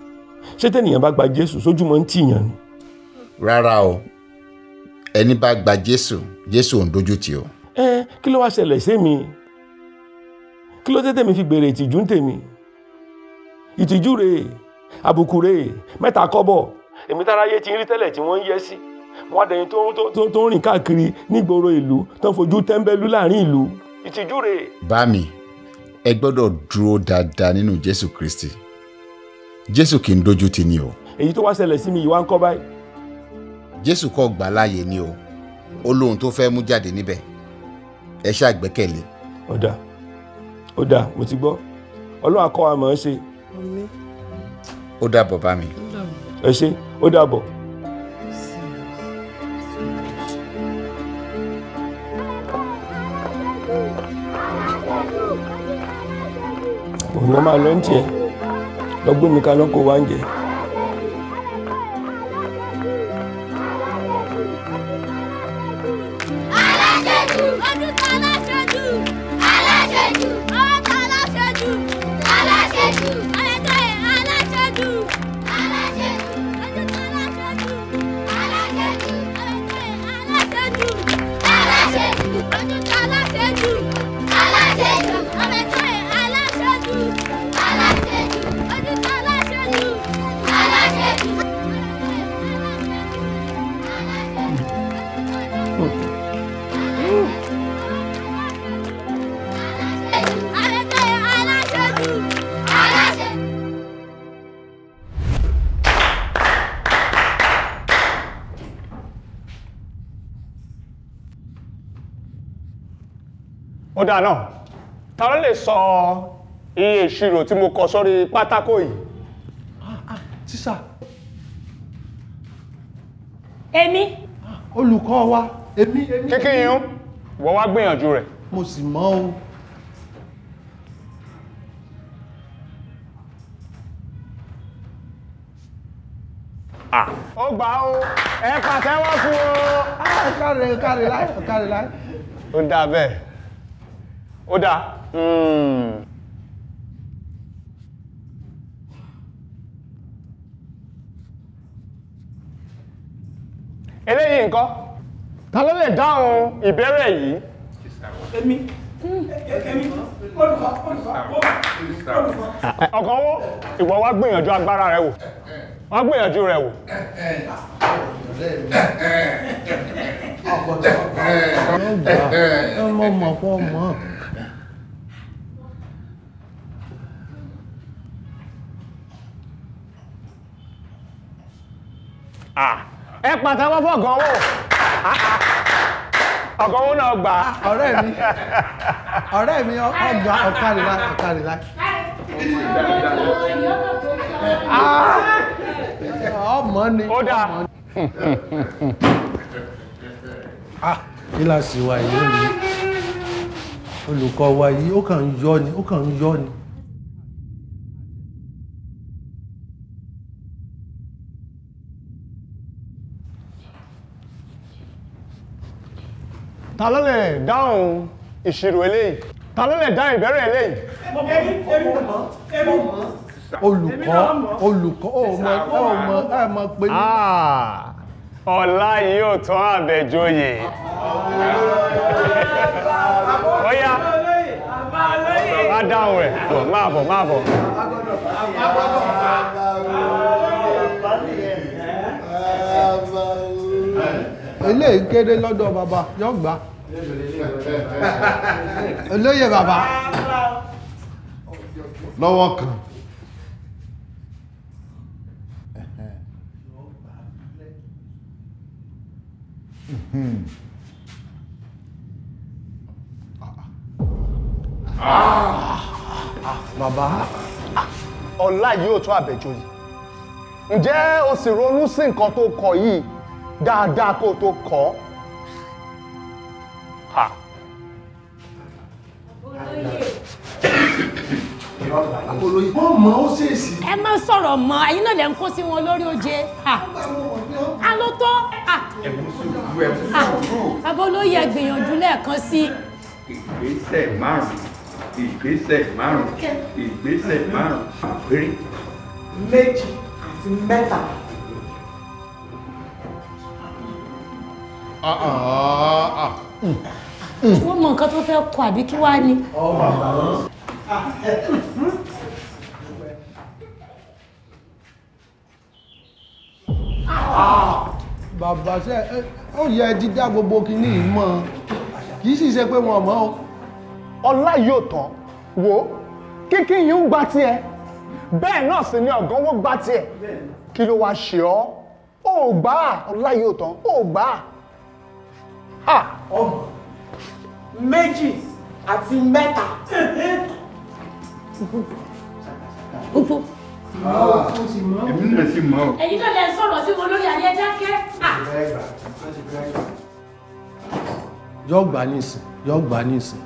Ṣé tẹ́nìyàn bá gba Jésù sójúmọ́ ń tìyàn ni?
Rárá o. Ẹni bá gba jésù jésù ò ń dojú tì o.
ẹ kí ló wá ṣẹlẹ̀ sí mi kí ló tètè mi fi gbèrè ìtìjú ń tèmi? Ìtìjú rèé àbùkù rèé mẹ́ta kọ́bọ̀. Èmi táráyé ti ń rí tẹ́lẹ̀ tí wọ́n ń yẹ́ sí. Wọ́n á dẹ̀yìn tó tó- tó- ń rìn káàkiri nígboro ìlú tó ń fojú tẹ́ńbẹ́lú láàárín ìlú. Ìtìjú rèé
bá mi ẹ gbọ́dọ̀ dúró dáadáa nínú jésù kristi. Jésù kì í dojú tì ni o.
Èyí tó wá ṣẹlẹ̀ sí mi yìí wá ń kọ́ báyìí.
Jésù kọ́ gbà láàyè ni o. Ó lóhun tó fẹ́ mú jáde níbẹ̀. Ẹ ṣàgbẹ́kẹ̀lé.
dáa ó dáa mo ti gbọ́ ọlọ́run akọ́ wa mọ̀ ọ́n ṣe
ó dàbọ̀ bá mi.
ẹ ṣe ó dàbọ̀. òun náà máa lọ ń tiẹ̀ lọ gbé mi kaná kó wá ń jẹ.
Dáa náà ta ló lè sọ iye ìṣirò tí mo kọ sórí pátákó yìí.
tíṣà
èmi
olùkọ́ wa èmi èmi.
kíkí yín wọ́n wá gbìyànjú rẹ̀.
mo sì mọ̀ o.
ó gbà ó ẹ pàtẹ́wọ́ fún o.
káre káre láì káre láì.
ó dáa bẹ́ẹ̀ ó dáa. Hmm. eléyìí nǹkan ta ló lè dáhùn ìbéèrè yìí.
èmi èmi olùkọ́ olùkọ́ olùkọ́.
ọkàn wo ìwọ wá gbìyànjú agbára rẹ wò wá gbìyànjú rẹ wò.
ọmọ mọ̀ fọ́ mọ̀.
Ẹ pàtẹ́wọ́ fọ̀gàn wò ọkàn wo náà gbà.
ọ̀rẹ́ mi ọ̀rẹ́ mi ọgbà ọ̀kárìlá ọ̀kárìlá. ọmọ ni
ó dáa.
kíláàsì wa yìí olùkọ́ wa yìí ó kàn ń yọ ni ó kàn ń yọ ni.
Ta ló lè dáhùn ìṣirò eléyìí ta ló lè dáhùn ìbéèrè eléyìí.
olùkọ́ olùkọ́ ó mọ ó mọ ẹ mọ pé.
ọ̀la yìí ò tán àbẹ̀jọyè. Ọ̀yá má dáhùn bọ̀ máa bọ̀ máa bọ̀.
Eléyìí kéré lọ́dọ̀ bàbá yọ gbà. Olóyè bàbá.
Lọ́wọ́ kan.
Bàbá.
Ọ̀la yìí ò tán àbẹ̀jọyè. ǹjẹ́ o sì ronú sí nǹkan tó kọ yìí dáadáa kó o tó kọ ọ́? Ha.
ọmọ ó ṣèṣì.
ẹ má sọ̀rọ̀ mọ́ ẹ̀yin náà lẹ́ ń kó sí wọn lórí oje a ló tó bàbá olóyè gbìyànjú lẹ́ẹ̀kan sí
ìgbésẹ̀ márùn ìgbésẹ̀ márùn ìgbésẹ̀ márùn péré.
méjì àti mẹ́ta.
Wọ́n mọ nǹkan tó fẹ́ kọ àbí kí wàá ní.
bàbá ṣe ó yẹ dídá gbogbo kìíní yìí mọ́. Kì í sì ṣe pé wọn mọ́ o.
ọlá yóò tán. Wo kíkí yìí ń gba tiẹ̀. Bẹ́ẹ̀ náà sì ni ọ̀gánwó gba tiẹ̀. Kí ló wá ṣe ọ́? Ó gbà á. Ọlá yóò tán. Ó gbà á.
Ọmọ méjì àti mẹ́ta.
èmi náà sì mọ̀ ọ́.
ẹ̀yin náà lẹ́ sọ̀rọ̀ sí wọn lórí ayé dákẹ́.
yọ gbà ní ìsìn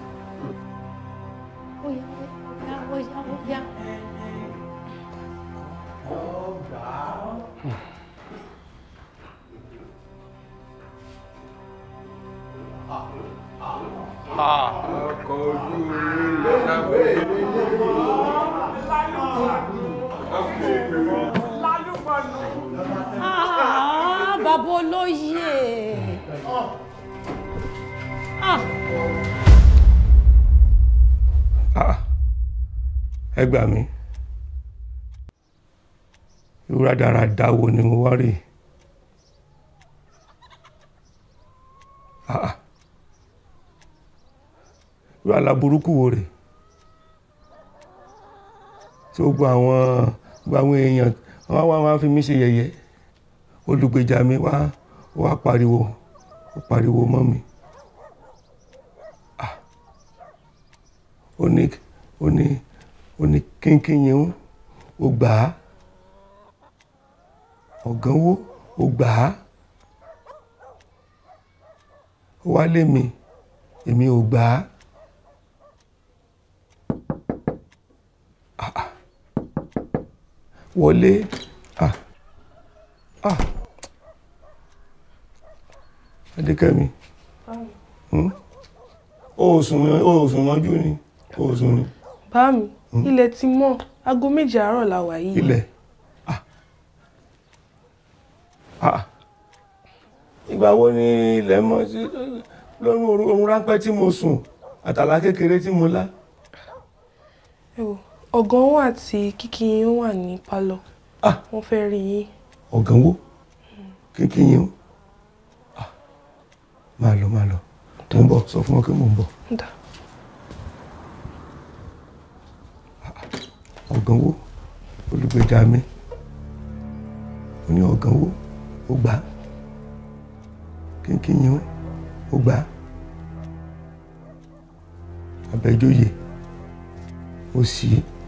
ẹ gbà mí. Irú rádaràda wo ni mo wá rí Ah, irú aláburúkú wo rè tí ó gbọ́ àwọn gbọ́ àwọn èèyàn wọ́n wá wá fi mí ṣe yẹ̀yẹ́. Olùgbèjà mi wá wá pariwo pariwo mọ́ mi. Ó ní ó ní ó ní kínkín yẹn ó gbà á. Ọ̀gánwó ó gbà á. Ó wá lé mi èmi ò gbà á. Ah, ah. wọlé. Ah adékẹ́mi. Hmm? ó ó sùn mọ́jú ni ó sùn ni.
Bá mi ilẹ̀ ti mọ́. Aago méje àárọ̀ la wà yìí.
ilẹ̀. Ah. Ah. Ìgbà wo ni ilẹ̀ mọ́ sí? Lọ́rùn oorun ráńpẹ́ tí mo sùn àtàlà kékeré tí mo lá.
Ẹ wò ọ̀gánwó àti kíkíyín wà ní pálọ̀. Wọ́n fẹ́ rí yín.
yín. Ah. Máa lọ máa lọ. Mo ń bọ̀ sọ fún wọn pé mo ń bọ̀ ọ̀gánwó olùgbèjà mi ó ní ọ̀gánwó ó gbà á kínkín yín ó gbà á abẹ́jọ́yè ó sì í.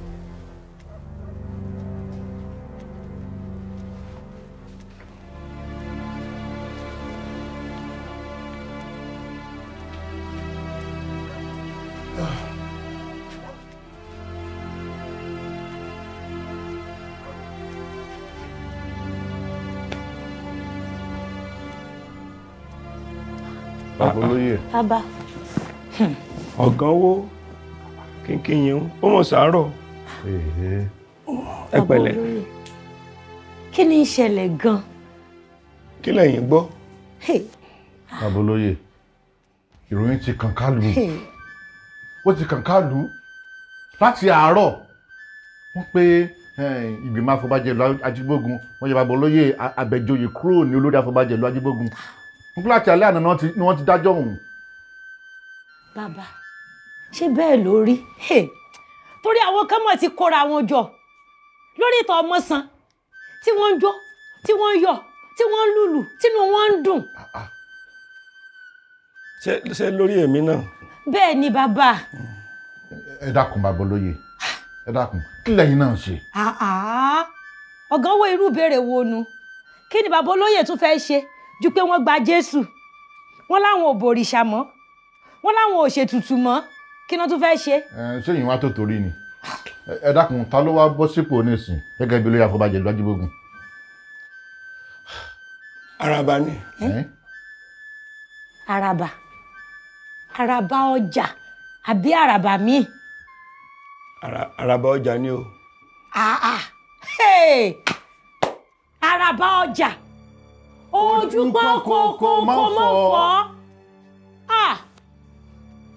Bàbá.
Ọ̀gánwó kínkín yín ó mọ̀ sàárọ̀. Ẹ pẹ̀lẹ́.
olóyè. Kí ni ìṣẹ̀lẹ̀ gan?
Kí lẹ̀yin gbọ́?
Hey,
babolóye ìròyìn ti kàn kálù ó ti kàn kálù láti àárọ̀ wọ́n pé eh, ìgbìmọ̀ afọbajẹ̀lú ajígbógun. Wọ́n yẹ babolóye abẹ́jọyè kúrò ní olórí afọbajẹ̀lú ajígbógun. Wọ́n pé láti alẹ́ àná ni wọ́n ti dájọ́ ọ̀hún
bàbá ṣé bẹ́ẹ̀ ló rí? Torí àwọn kan mọ̀ ti kóra wọn jọ lórí ìtọ̀ ọmọ san tí wọ́n ń jó tí wọ́n ń yọ̀ tí wọ́n ń lùlù tínú wọn ń dùn.
Ṣé lórí èmi náà?
Bẹ́ẹ̀ ni bàbá.
Ẹ dákun babolóye ẹ dákun kí lẹ́yìn náà ṣe?
Ọ̀gán wo irú ìbéèrè wo nu? Kí ni bàbá olóyè tún fẹ́ ṣe ju pé wọ́n gba jésù? Wọ́n láwọn ò bòrìṣà mọ́ wọ́n láwọn ò ṣètùtù mọ́. Kí wọ́n tún fẹ́ ṣe.
Eh, ṣé yìí wá tó torí ni? Ẹ- dákun ta ló wá bọ́ sípò nísìn? Gẹ́gẹ́ bí olórí afọbajẹ̀lú ajígbógun
araba ni.
Àràbà àràbà ọjà. Àbí àràbà míì.
Ara- araba ọjà ni o.
Àràbà ọjà. Ojú pọ́nkókó mọ́ fọ́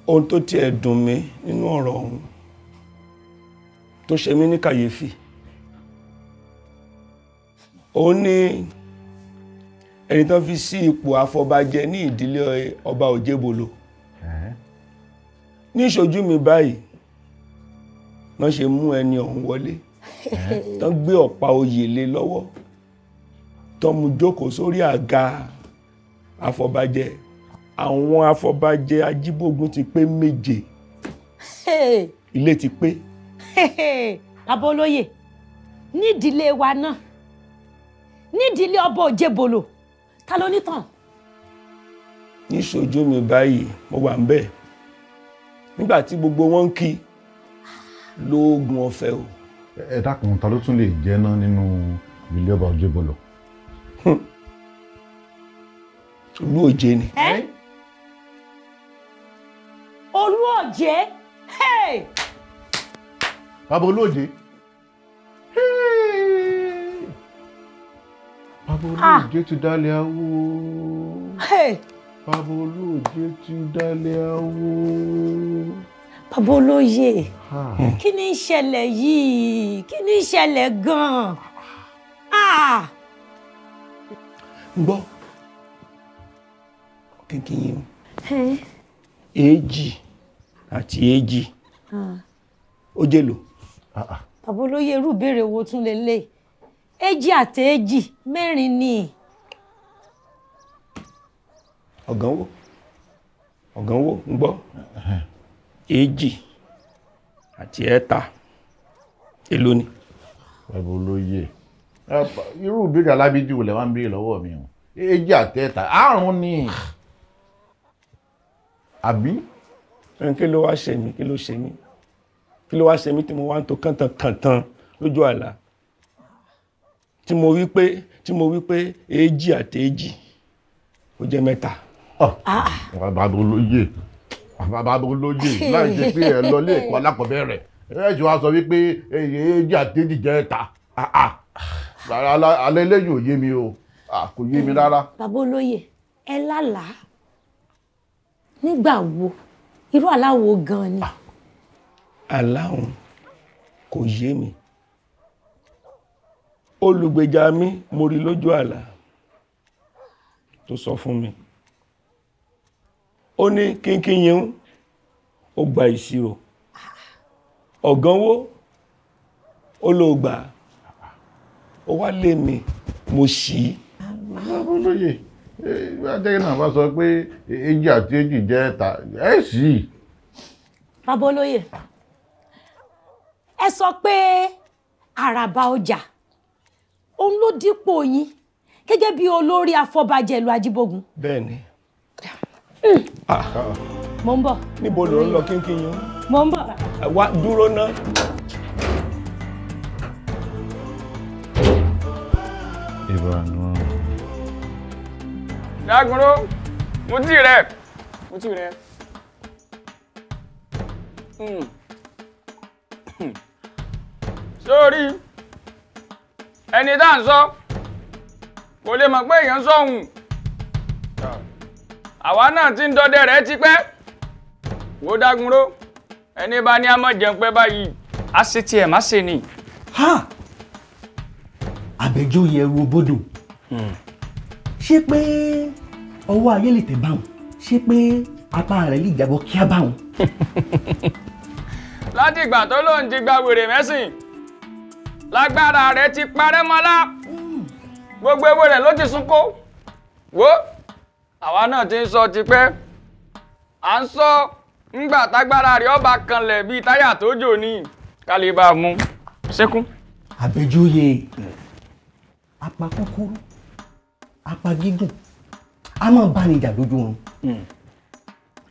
ohun tó tiẹ̀ dùn mí nínú ọ̀rọ̀ ọ̀hún tó ṣe mí ní kàyéfì òun ní ẹni tán fi sí ipò àfọbàjẹ ní ìdílé ọba òjébolo ní ìṣojú mi báyìí wọ́n ṣe mú ẹni ọ̀hún wọlé. Tán gbé ọ̀pá oyè lé lọ́wọ́. Tán mú jókòó sórí àga àfọbàjẹ àwọn àfọbàjẹ ajíbógun ti pé méje. Ilé ti pé.
Bàbá olóyè nídìílé wa náà nídìílé ọba òjebolo ta ló nítàn?
Ní ìṣojú mi báyìí mo wà ń bẹ̀ nígbà tí gbogbo wọn ń kí lóògùn ọ̀fẹ́ o.
Ẹ- dákun ta ló tún lè jẹ́ náà nínú ilé ọba òjébọlọ
olú òjé ni.
Ẹ olú ọ̀jẹ́ hey!
bàbá olóòjé bàbá olóòjé ti dálẹ̀ awo.
Hey!
bàbá olóòjé ti dálẹ̀ awo.
bàbá olóyè kí ni ìṣẹ̀lẹ̀ yìí? Kí ni ìṣẹ̀lẹ̀ gan-an? Ah!
Gbọ́. Kínkín
Ẹ́,
èjì àti èjì
ah.
ó jèlò.
Bàbá olóyè irú ìbéèrè wo tún lélẹ̀? Èjì àti èjì mẹ́rin ni.
Ọ̀gánwó ọ̀gánwó ń gbọ́. Èjì àti ẹ̀ta èló ni.
bàbá olóye irú ìbéèrè alábídí wo lẹ wá ń béèrè lọ́wọ́ mi o? Èjì àtẹ́ta àrùn ni. Àbí.
Kí ló wá ṣe mí? Kí ló ṣe mí? Kí ló wá ṣe mí tí mo wá ń to kàntàn kàntàn lójú àlá? Tí mo wí pé tí mo wí pé èjì àti èjì ó jẹ́ mẹ́ta.
bàbá olóye bàbá olóye láì ṣe pé ẹ lọ ilé ẹ̀kọ́ alákọ̀ọ́bẹ̀rẹ̀. Ẹ jù wá sọ wípé èjì àti èjì jẹ́ ẹ̀ta alẹ́ lẹ́yìn ò yé mi o. Kò yé mi rárá.
bàbá olóyè ẹ lálàá. Nígbà wo irú aláwo gan ni.
aláhùn kò yé mi. Olùgbèjà mi mo rí lójú àlá tó sọ fún mi. Ó ní kínkínyìn ó gba ìṣirò. Ọ̀gánwó ó ló gbà. Ó wá lé mi mo ṣì í.
olóyè ajẹ́gẹ́ náà bá sọ pé èjì àti èjì jẹ́ ẹ̀ta ẹ̀ sì.
bàbá olóyè ẹ sọ pé àràbà ọjà òun ló dípò yín gẹ́gẹ́ bí olórí afọbajẹ ìlú ajíbógun.
bẹ́ẹ̀ni.
mo ń bọ̀.
níbo ló ń lọ kínkínyìn.
mo ń bọ̀.
wá dúró ná.
ìbànú.
Dágunró, mo tí rẹ̀, mo tí rẹ̀. Sórí, ẹni tá ń sọ, kò lè mọ̀ pé èèyàn sọ̀hún. Àwa náà ti ń dọdẹ rẹ̀ tipẹ́. Wo Dágunró, ẹni bá ní a mọ̀ jẹun pẹ́ báyìí, a ṣe tiẹ̀ má ṣe ni.
ha àbẹ̀jóyè ẹrù obodò ṣé pé ọwọ́ ayé lè tẹ̀ báwọn ṣé pé apá rẹ̀ lè jábọ́ kíá báwọn.
Láti ìgbà tó lóun ti gba wèrè mẹ́sìn, lágbára rẹ̀ ti parẹ́ mọ́lá. Gbogbo ewé rẹ̀ ló ti súnkó. Wo, àwa náà ti ń sọ tipẹ́. À ń sọ ńgbà tágbára rẹ̀ ọba kanlẹ̀ bíi táyà tó jò ní kálíbà mú. Ṣékún.
àbẹ̀jóyè apá kúkúrú apá gígùn a máa bá ní ìjà lójú oorun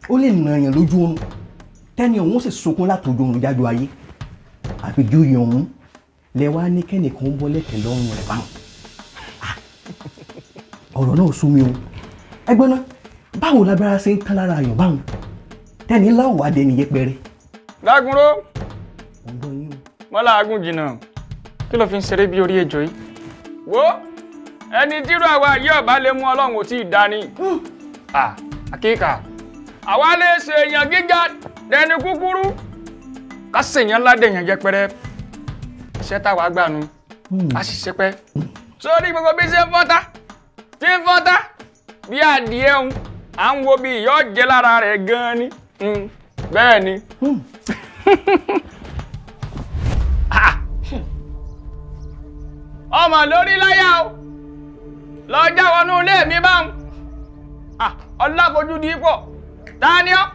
ó lè nà yàn lójú oorun tẹ́ni òun sì sunkún látòjú oorun jájú ayé àbẹ̀jóyè ọ̀hún lẹ wá ní kẹ́nìkan ń bọ́ lẹ́tẹ̀ lọ́rùn rẹ̀ báwọn ọ̀rọ̀ náà sú mi o ẹgbọ́n náà báwo lágbára ṣe ń tán lára àyàn báwọn tẹ́ni láwọn wá dẹni yẹpẹrẹ.
Dágunró. Wọ́n láàgùn jìnnà. Kí ló fi ń ṣeré bí orí ejò yìí? Wo ẹni tírú àwa yìí ọ̀bá lè mú ọlọ́run ò tí ì dání. Àkíkà. Àwa lè ṣe èèyàn gíga dẹni kúkúrú. Ká ṣèyàn ládẹ̀yàn yẹpẹrẹ. Iṣẹ́ táwa gbà nu. A sì ṣe pẹ́. Sórí gbogbo bí ṣe ń fọ́tá. Tí ń fọ́tá. Bí adìẹ ń à ń wo bí ìyọ́ jẹ lára rẹ̀ gan-an ni. Bẹ́ẹ̀ ni. ọmọ lórí láyà o lọ já wọnú ilé mi báwọn. Ọláfojú di pọ̀ ta ni ọ́?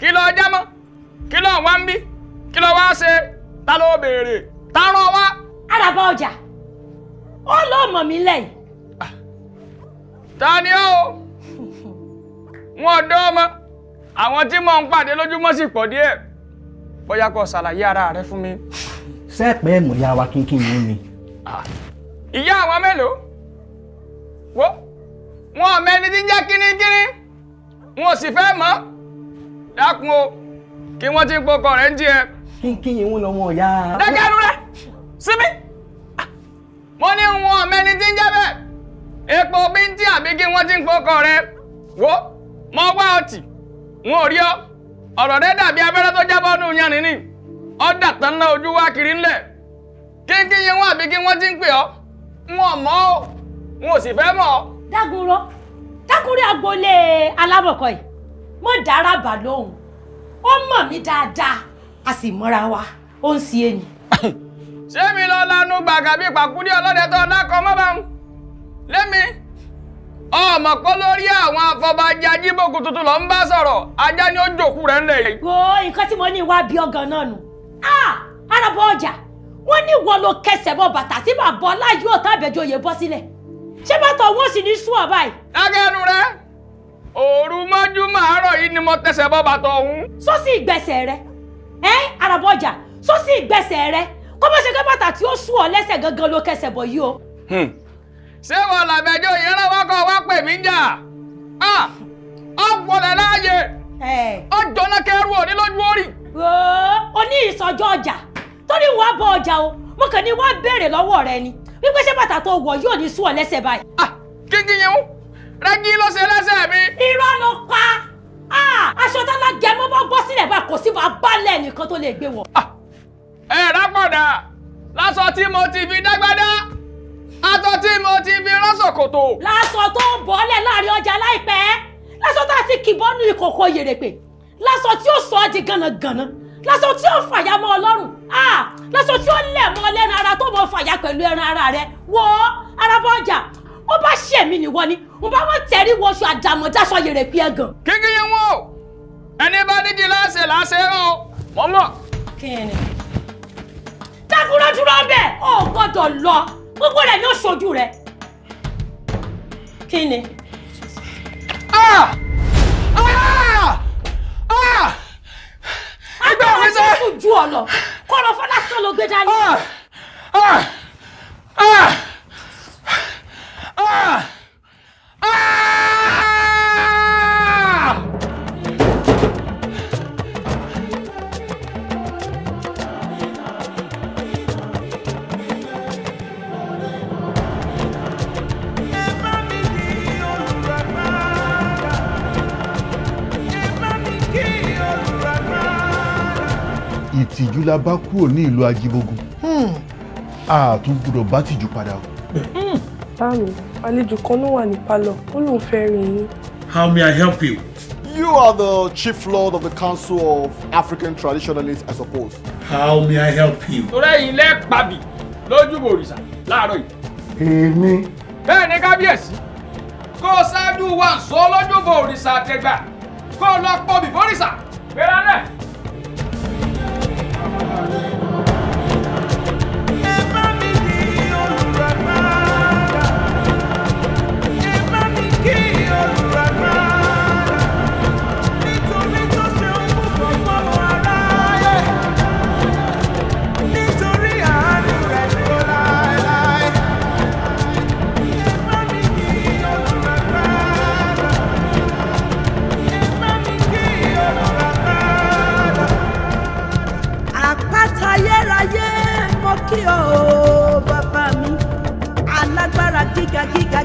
Kí lọ já mọ́? Kí lọ wá ń bí? Kí lọ wá ṣe? Ta ló béèrè? Ta rán wá.
àràbà ọjà. Ó lọ mọ̀ mí lẹ́yìn.
ta ni ọ́ o? Wọn dọ́ ọmọ àwọn tí mò ń pàdé lójúmọ́ sì pọ̀ díẹ̀. Bóyá kó ṣàlàyé ara rẹ fún mi.
sẹ́ẹ̀pẹ́ ẹ̀mọ̀ ya wa kínkín yín ni.
ìyá àwọn mélòó wo wọn ò mẹni tí ń jẹ́ kínníkínní wọn ò sì fẹ́ mọ̀. Dákun o kí wọ́n ti ń pọkọ rẹ̀ ń tiẹ̀.
kínkín yín wọn lọmọ ọ̀yá.
dákẹ́nu rẹ̀ síbí mo ní wọn ò mẹni tí ń jẹ́ bẹ́ẹ̀. Epo bíntí àbí kí wọ́n ti ń pọkọ rẹ̀. Wo mọ wá ọtí wọn ò rí ọ. Ọ̀rọ̀ rẹ dàbí abẹ́rẹ́ tó jábọ́ nù yan nìní ọ̀dà tán ná ojú wá kiri ńlẹ̀. Kínkín wọn àbí kí wọ́n ti ń pè ọ́? Wọn mọ̀ ọ́ wọn ò sì fẹ́ mọ̀.
Dágunrọ dákúrí agboolé alábọ̀kọ yìí mo dára bà lóhùn. Ó mọ̀ mí dáadáa a sì mọ́ra wa ó ń si ẹni.
ṣé mi lọ lanu gbàgà bíi pàkúndé ọlọ́dẹ tó dákọ̀ mọ́ bá ń lémi ọmọ kọ́ lórí àwọn afọbajẹ ajíbòkú tuntun lọ ń bá sọ̀rọ̀ ajá ni ó jòkú rẹ̀ ńlẹ̀ yìí.
wo nǹkan tí mo ní wá bí ọgàn náà nù. Ah arabọ ọjà wọn ní ìwọ ló kẹsẹ̀ bọ bàtà tí bàbá ọláyé ọ̀tá àbẹ̀jọyè bọ́ sílẹ̀ ṣé bàtà wọn sì ní sùn ọ báyìí.
lágẹ̀ẹ́nu rẹ òru mọ́jú màárọ̀ yìí ni mo tẹsẹ̀ bọ́ bàtọ̀ ọ̀hún.
sọ́sì ìgbẹ́sẹ̀ rẹ. Ẹ arabọ ọjà sọ́sì ìgbẹ́sẹ̀ rẹ. Kó má ṣe pé bàtà tí ó sùn ọ lẹ́sẹ̀ gangan ló kẹsẹ̀ bọ̀ yìí o.
ṣé wọn làbẹjọ yìí rán wọn kọ wá pè mí jà? Ọgbọnẹ láàyè. Ọjọna kẹrù òní lójú orí.
o ní ìsọjọ́ ọjà. Torí wàá bọ ọjà o. Mo kàn ní wàá béèrè lọ́wọ́ rẹ ni wípé ṣé bàtà tó wọ̀ yóò ní sùn ọ lẹ́sẹ̀ báyìí.
kíkì yẹn o rẹ́gí ṣe lẹ́sẹ̀ mi.
irọ́ ló pa aṣọ tálá gẹmọ́ bọ́ sílẹ̀ bá kò sí bá balẹ̀ nìkan tó lè gbé wọ̀.
ẹ rápọ̀dà lásọ tí mo ti fi dágbádá aṣọ tí mo ti fi rán ṣòkòtò.
lásọ tó ń bọ́lẹ̀ láàárín ọjà láìpẹ́ lásọ tá a ti kì bọ́nú ìkòkò yèrèpè lásọ tí ó sọ ọ́ di gànàgànà lásọ tí ó fàyà mọ́ ọ lọ́rùn lásọ tí ó lẹ̀ mọ́ lẹ́nu ara tó mọ́ fàyà pẹ̀lú ẹran ara rẹ. Wọ́ arábọ̀ ọjà ó bá ṣe mí nìwọ ni. Mo bá wọn tẹ̀rí wọṣọ àdàmọ̀dáṣọ yèrèpè ẹ̀ gan.
kíkì yẹn wò. Ẹni bá ní gíláàsì láṣẹ rán o mọ́ mọ́.
kí ni? Dákúrò dúró bẹ́ẹ̀ ò gbọ́dọ̀ lọ. Gbogbo rẹ̀ ní oṣooju rẹ̀. Kí ni.
Ẹgbẹ́ mi sẹ́.
agbára ju ọ lọ kọ́rọ̀ fọlásán ló gbé dání.
Ìtìjú la bá kúrò ní ìlú ajíbógun a tún gbọ́dọ̀ bá tìjú padà o.
báàmì àlejò kan ló wà ní pálọ̀ ó lóun fẹ́ rí yín.
How may I help you?
You are the chief lord of the Council of African Traditionalists, I suppose.
How may I help you?
torí ẹ̀yin lẹ́ẹ̀pàbì lójúbọ òrìṣà láàárọ̀ yìí.
èmi
bẹ́ẹ̀ ni kábíyèsí kó o ṣáájú wa sọ lójúbọ òrìṣà àtẹgbà kó o lọ pọ̀ bì fórìṣà gbéra lẹ̀.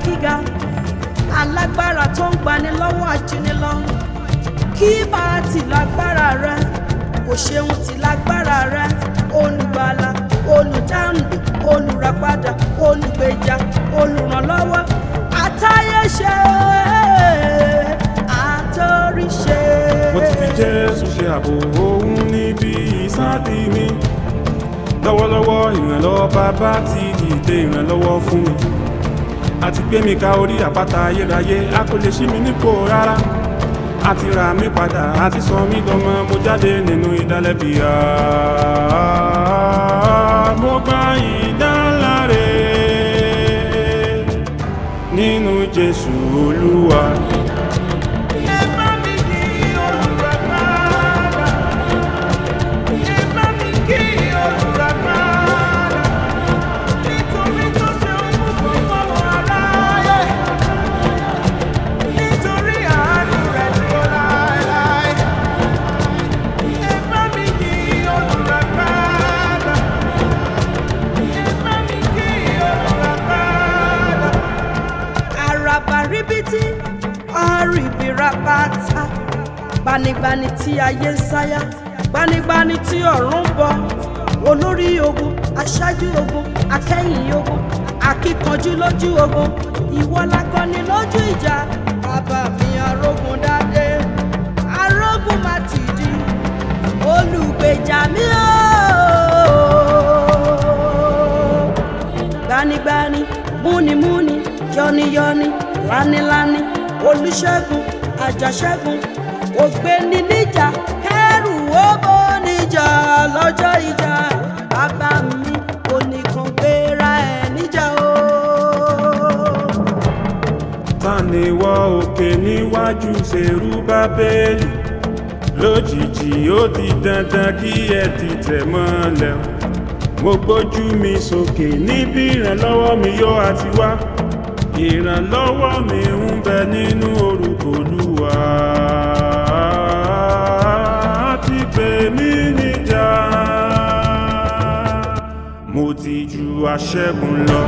Gíga alágbára tó ń gbani lọ́wọ́ ajínigbọ́ kí bá ti lágbára rẹ kò ṣeun ti lágbára rẹ. Olùgbàlà olùdáǹdè olùràpadà olùgbèjà olùrànlọ́wọ́. Àtayéṣe àtòríṣe.
mo ti fi jésù ṣe ààbò òun níbi ìsádi mi. Lọ́wọ́lọ́wọ́ ìrànlọ́wọ́ bàbá ti dìde ìrànlọ́wọ́ fún mi àti gbé mi ka orí àpáta ayérayé a kò lè ṣí mi nípò rárá a ti rà mí padà a ti sọ mí dọmọ mo jáde nínú ìdálẹ́bi mo gba ìdáláre nínú jésù olúwa.
Ọ̀rìbìràbàtà gbanigbani tí ayé ń sáyà. Gbanigbani tí ọ̀run ń bọ̀. Olórí ogun aṣáájú ogun akẹ́yìn ogun akíkanjú lójú ogun. Ìwọ lakọni lójú ìjà. Bàbá mi arógun dádé. Arógun má ti di olùgbèjà mi ooo gbanigbani múnimúni yọniyọni lániláni olùṣègùn àjàṣẹ́gun ògbéni níjà kẹrù ó bó níjà lọ́jọ́ ìjà. Bàbá mi kò nìkan gbéra ẹ̀ níjà o.
taniwọ òkè níwájú ṣerú bábélì lójijì ó di dandan kí ẹ ti tẹ̀ mọ́lẹ̀. Mo gbójú mi sókè níbi ìrànlọ́wọ́ mi yóò àti wá. Ìrànlọ́wọ́ mi ń bẹ nínú orúkọ olúwa ti pè mí níjà mo ti ju aṣẹ́gun lọ.